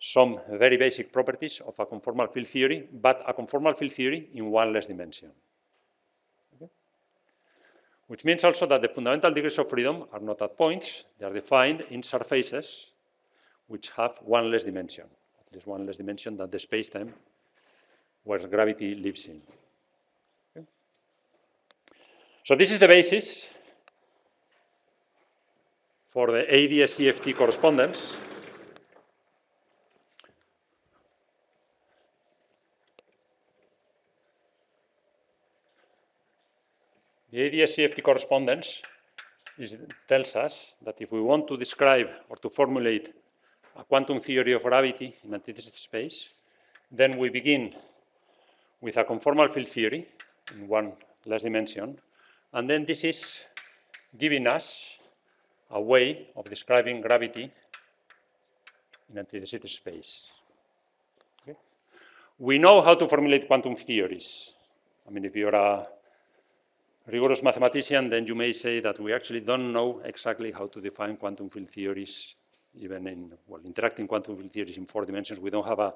some very basic properties of a conformal field theory, but a conformal field theory in one less dimension. Okay? Which means also that the fundamental degrees of freedom are not at points, they are defined in surfaces which have one less dimension, at least one less dimension than the spacetime where gravity lives in. Okay. So this is the basis for the AdS/CFT correspondence. The AdS/CFT correspondence is, tells us that if we want to describe or to formulate a quantum theory of gravity in anti-de Sitter space, then we begin with a conformal field theory in one less dimension. And then this is giving us a way of describing gravity in anti-de Sitter space. Okay? We know how to formulate quantum theories. I mean, if you're a rigorous mathematician, then you may say that we actually don't know exactly how to define quantum field theories, even in, well, interacting quantum field theories in four dimensions. We don't have a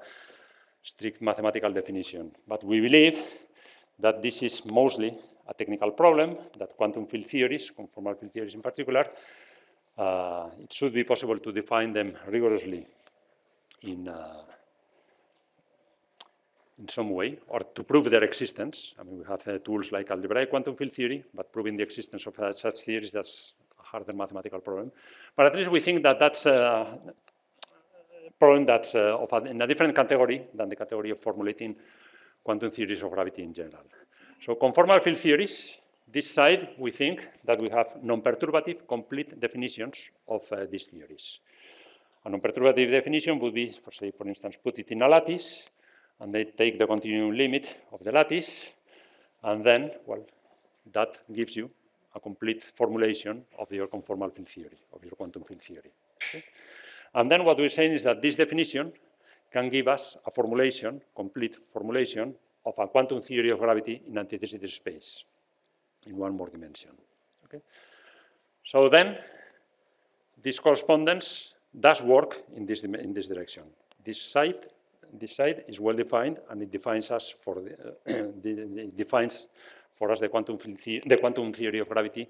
strict mathematical definition. But we believe that this is mostly a technical problem, that quantum field theories, conformal field theories in particular, uh, it should be possible to define them rigorously in, uh, in some way, or to prove their existence. I mean, we have uh, tools like algebraic quantum field theory, but proving the existence of uh, such theories, that's a harder mathematical problem. But at least we think that that's uh, problem that's uh, of a, in a different category than the category of formulating quantum theories of gravity in general. So conformal field theories, this side, we think that we have non-perturbative complete definitions of uh, these theories. A non-perturbative definition would be, for say, for instance, put it in a lattice, and they take the continuum limit of the lattice, and then, well, that gives you a complete formulation of your conformal field theory, of your quantum field theory. Okay? And then what we're saying is that this definition can give us a formulation, complete formulation, of a quantum theory of gravity in anti-de Sitter space in one more dimension. Okay? So then, this correspondence does work in this, in this direction. This side, this side is well defined, and it defines us for the, uh, (clears throat) the, defines for us the quantum, the quantum theory of gravity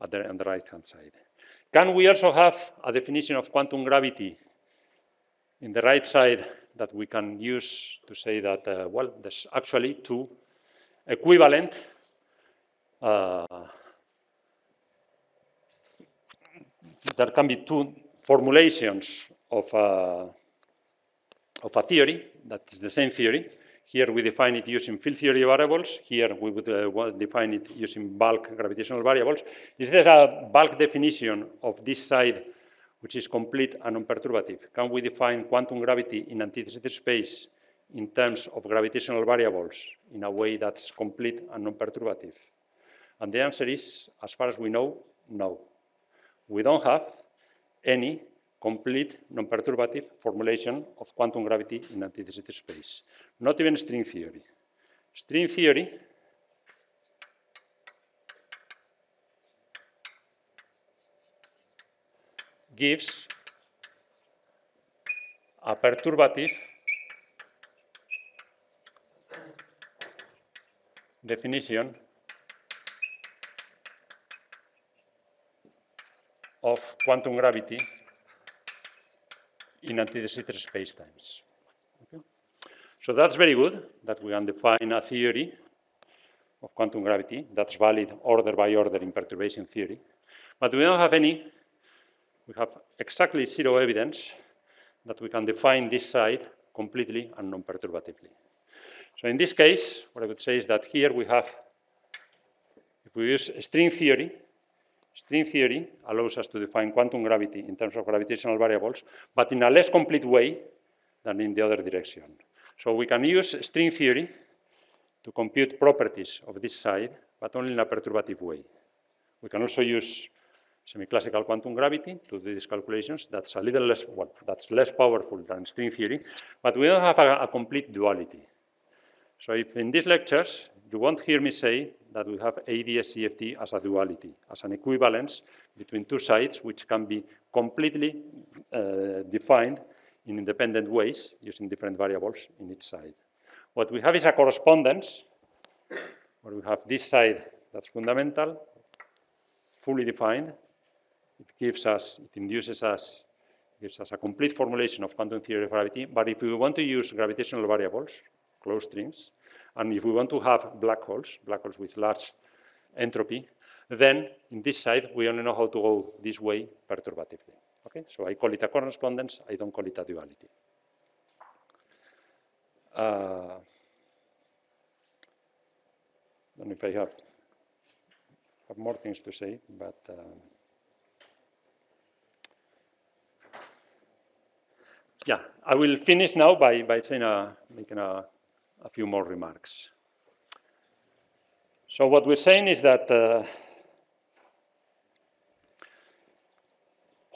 at the, on the right-hand side. Can we also have a definition of quantum gravity in the right side that we can use to say that, uh, well, there's actually two equivalent uh, there can be two formulations of a, of a theory that is the same theory. Here we define it using field theory variables. Here we would uh, define it using bulk gravitational variables. Is there a bulk definition of this side which is complete and non-perturbative? Can we define quantum gravity in anti-de Sitter space in terms of gravitational variables in a way that's complete and non-perturbative? And the answer is, as far as we know, no. We don't have any complete non-perturbative formulation of quantum gravity in anti-de Sitter space. Not even string theory. String theory gives a perturbative definition of quantum gravity in anti-de Sitter spacetimes. Okay? So that's very good that we can define a theory of quantum gravity that's valid order by order in perturbation theory. But we don't have any, we have exactly zero evidence that we can define this side completely and non-perturbatively. So in this case, what I would say is that here we have, if we use string theory, String theory allows us to define quantum gravity in terms of gravitational variables, but in a less complete way than in the other direction. So we can use string theory to compute properties of this side, but only in a perturbative way. We can also use semi-classical quantum gravity to do these calculations. That's a little less, well, that's less powerful than string theory, but we don't have a, a complete duality. So if in these lectures you won't hear me say that we have AdS/CFT as a duality, as an equivalence between two sides which can be completely uh, defined in independent ways using different variables in each side. What we have is a correspondence where we have this side that's fundamental, fully defined. It gives us, it induces us, gives us a complete formulation of quantum theory of gravity. But if we want to use gravitational variables, closed strings, and if we want to have black holes, black holes with large entropy, then in this side, we only know how to go this way perturbatively. Okay, so I call it a correspondence, I don't call it a duality. Uh, I don't know if I have, have more things to say, but uh, yeah, I will finish now by, by saying making a, a few more remarks. So what we're saying is that uh,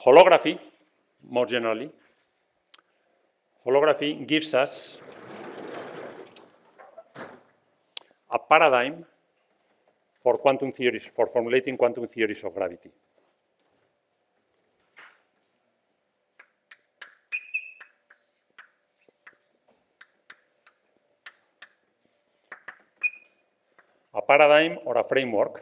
holography, more generally, holography gives us a paradigm for quantum theories, for formulating quantum theories of gravity. paradigm or a framework.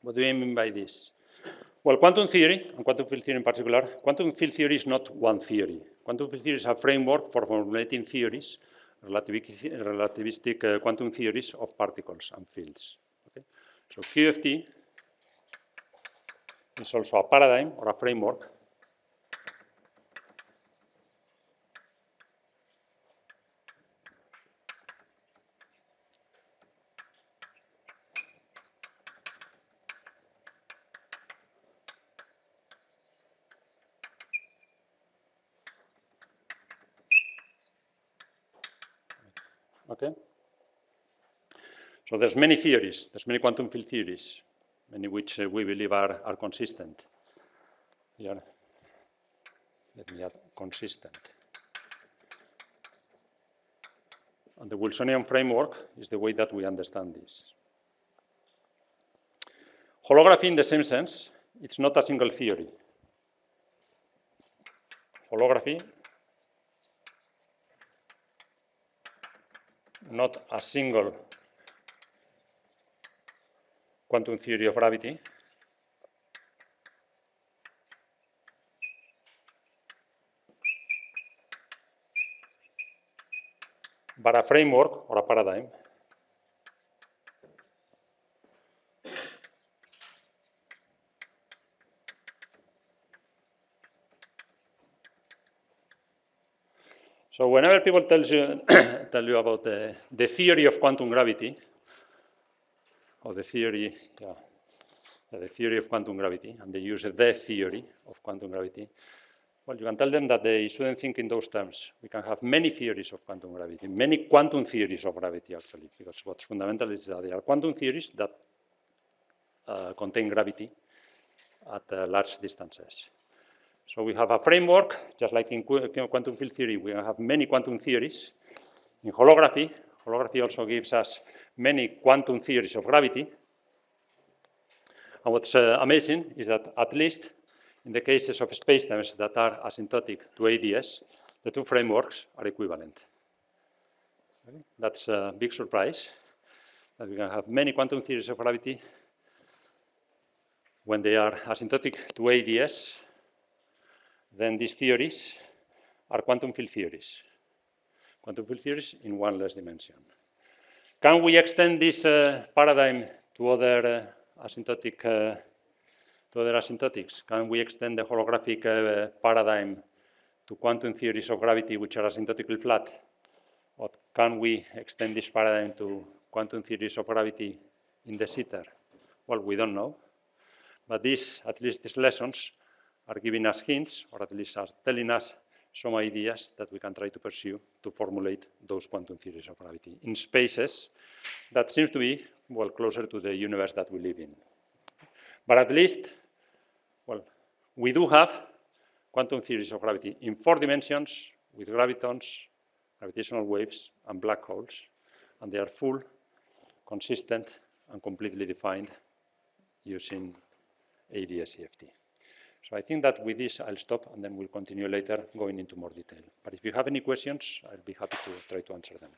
What do I mean by this? Well, quantum theory, and quantum field theory in particular, quantum field theory is not one theory. Quantum field theory is a framework for formulating theories, relativistic, relativistic uh, quantum theories of particles and fields. Okay? So QFT is also a paradigm or a framework Okay? So there's many theories, there's many quantum field theories, many which uh, we believe are, are consistent. Let me add consistent. And the Wilsonian framework is the way that we understand this. Holography, in the same sense, it's not a single theory. Holography not a single quantum theory of gravity. but a framework or a paradigm So whenever people tells you, (coughs) tell you about the, the theory of quantum gravity, or the theory, yeah, the theory of quantum gravity, and they use the theory of quantum gravity, well, you can tell them that they shouldn't think in those terms. We can have many theories of quantum gravity, many quantum theories of gravity, actually, because what's fundamental is that there are quantum theories that uh, contain gravity at uh, large distances. So we have a framework, just like in quantum field theory, we have many quantum theories. In holography, holography also gives us many quantum theories of gravity. And what's uh, amazing is that at least in the cases of spacetimes that are asymptotic to AdS, the two frameworks are equivalent. That's a big surprise, that we can have many quantum theories of gravity when they are asymptotic to AdS, then these theories are quantum field theories. Quantum field theories in one less dimension. Can we extend this uh, paradigm to other uh, asymptotic uh, to other asymptotics? Can we extend the holographic uh, paradigm to quantum theories of gravity which are asymptotically flat? Or can we extend this paradigm to quantum theories of gravity in de Sitter? Well, we don't know. But these, at least these lessons, are giving us hints, or at least are telling us some ideas that we can try to pursue to formulate those quantum theories of gravity in spaces that seems to be, well, closer to the universe that we live in. But at least, well, we do have quantum theories of gravity in four dimensions with gravitons, gravitational waves, and black holes, and they are full, consistent, and completely defined using AdS/CFT. So I think that with this, I'll stop, and then we'll continue later going into more detail. But if you have any questions, I'll be happy to try to answer them.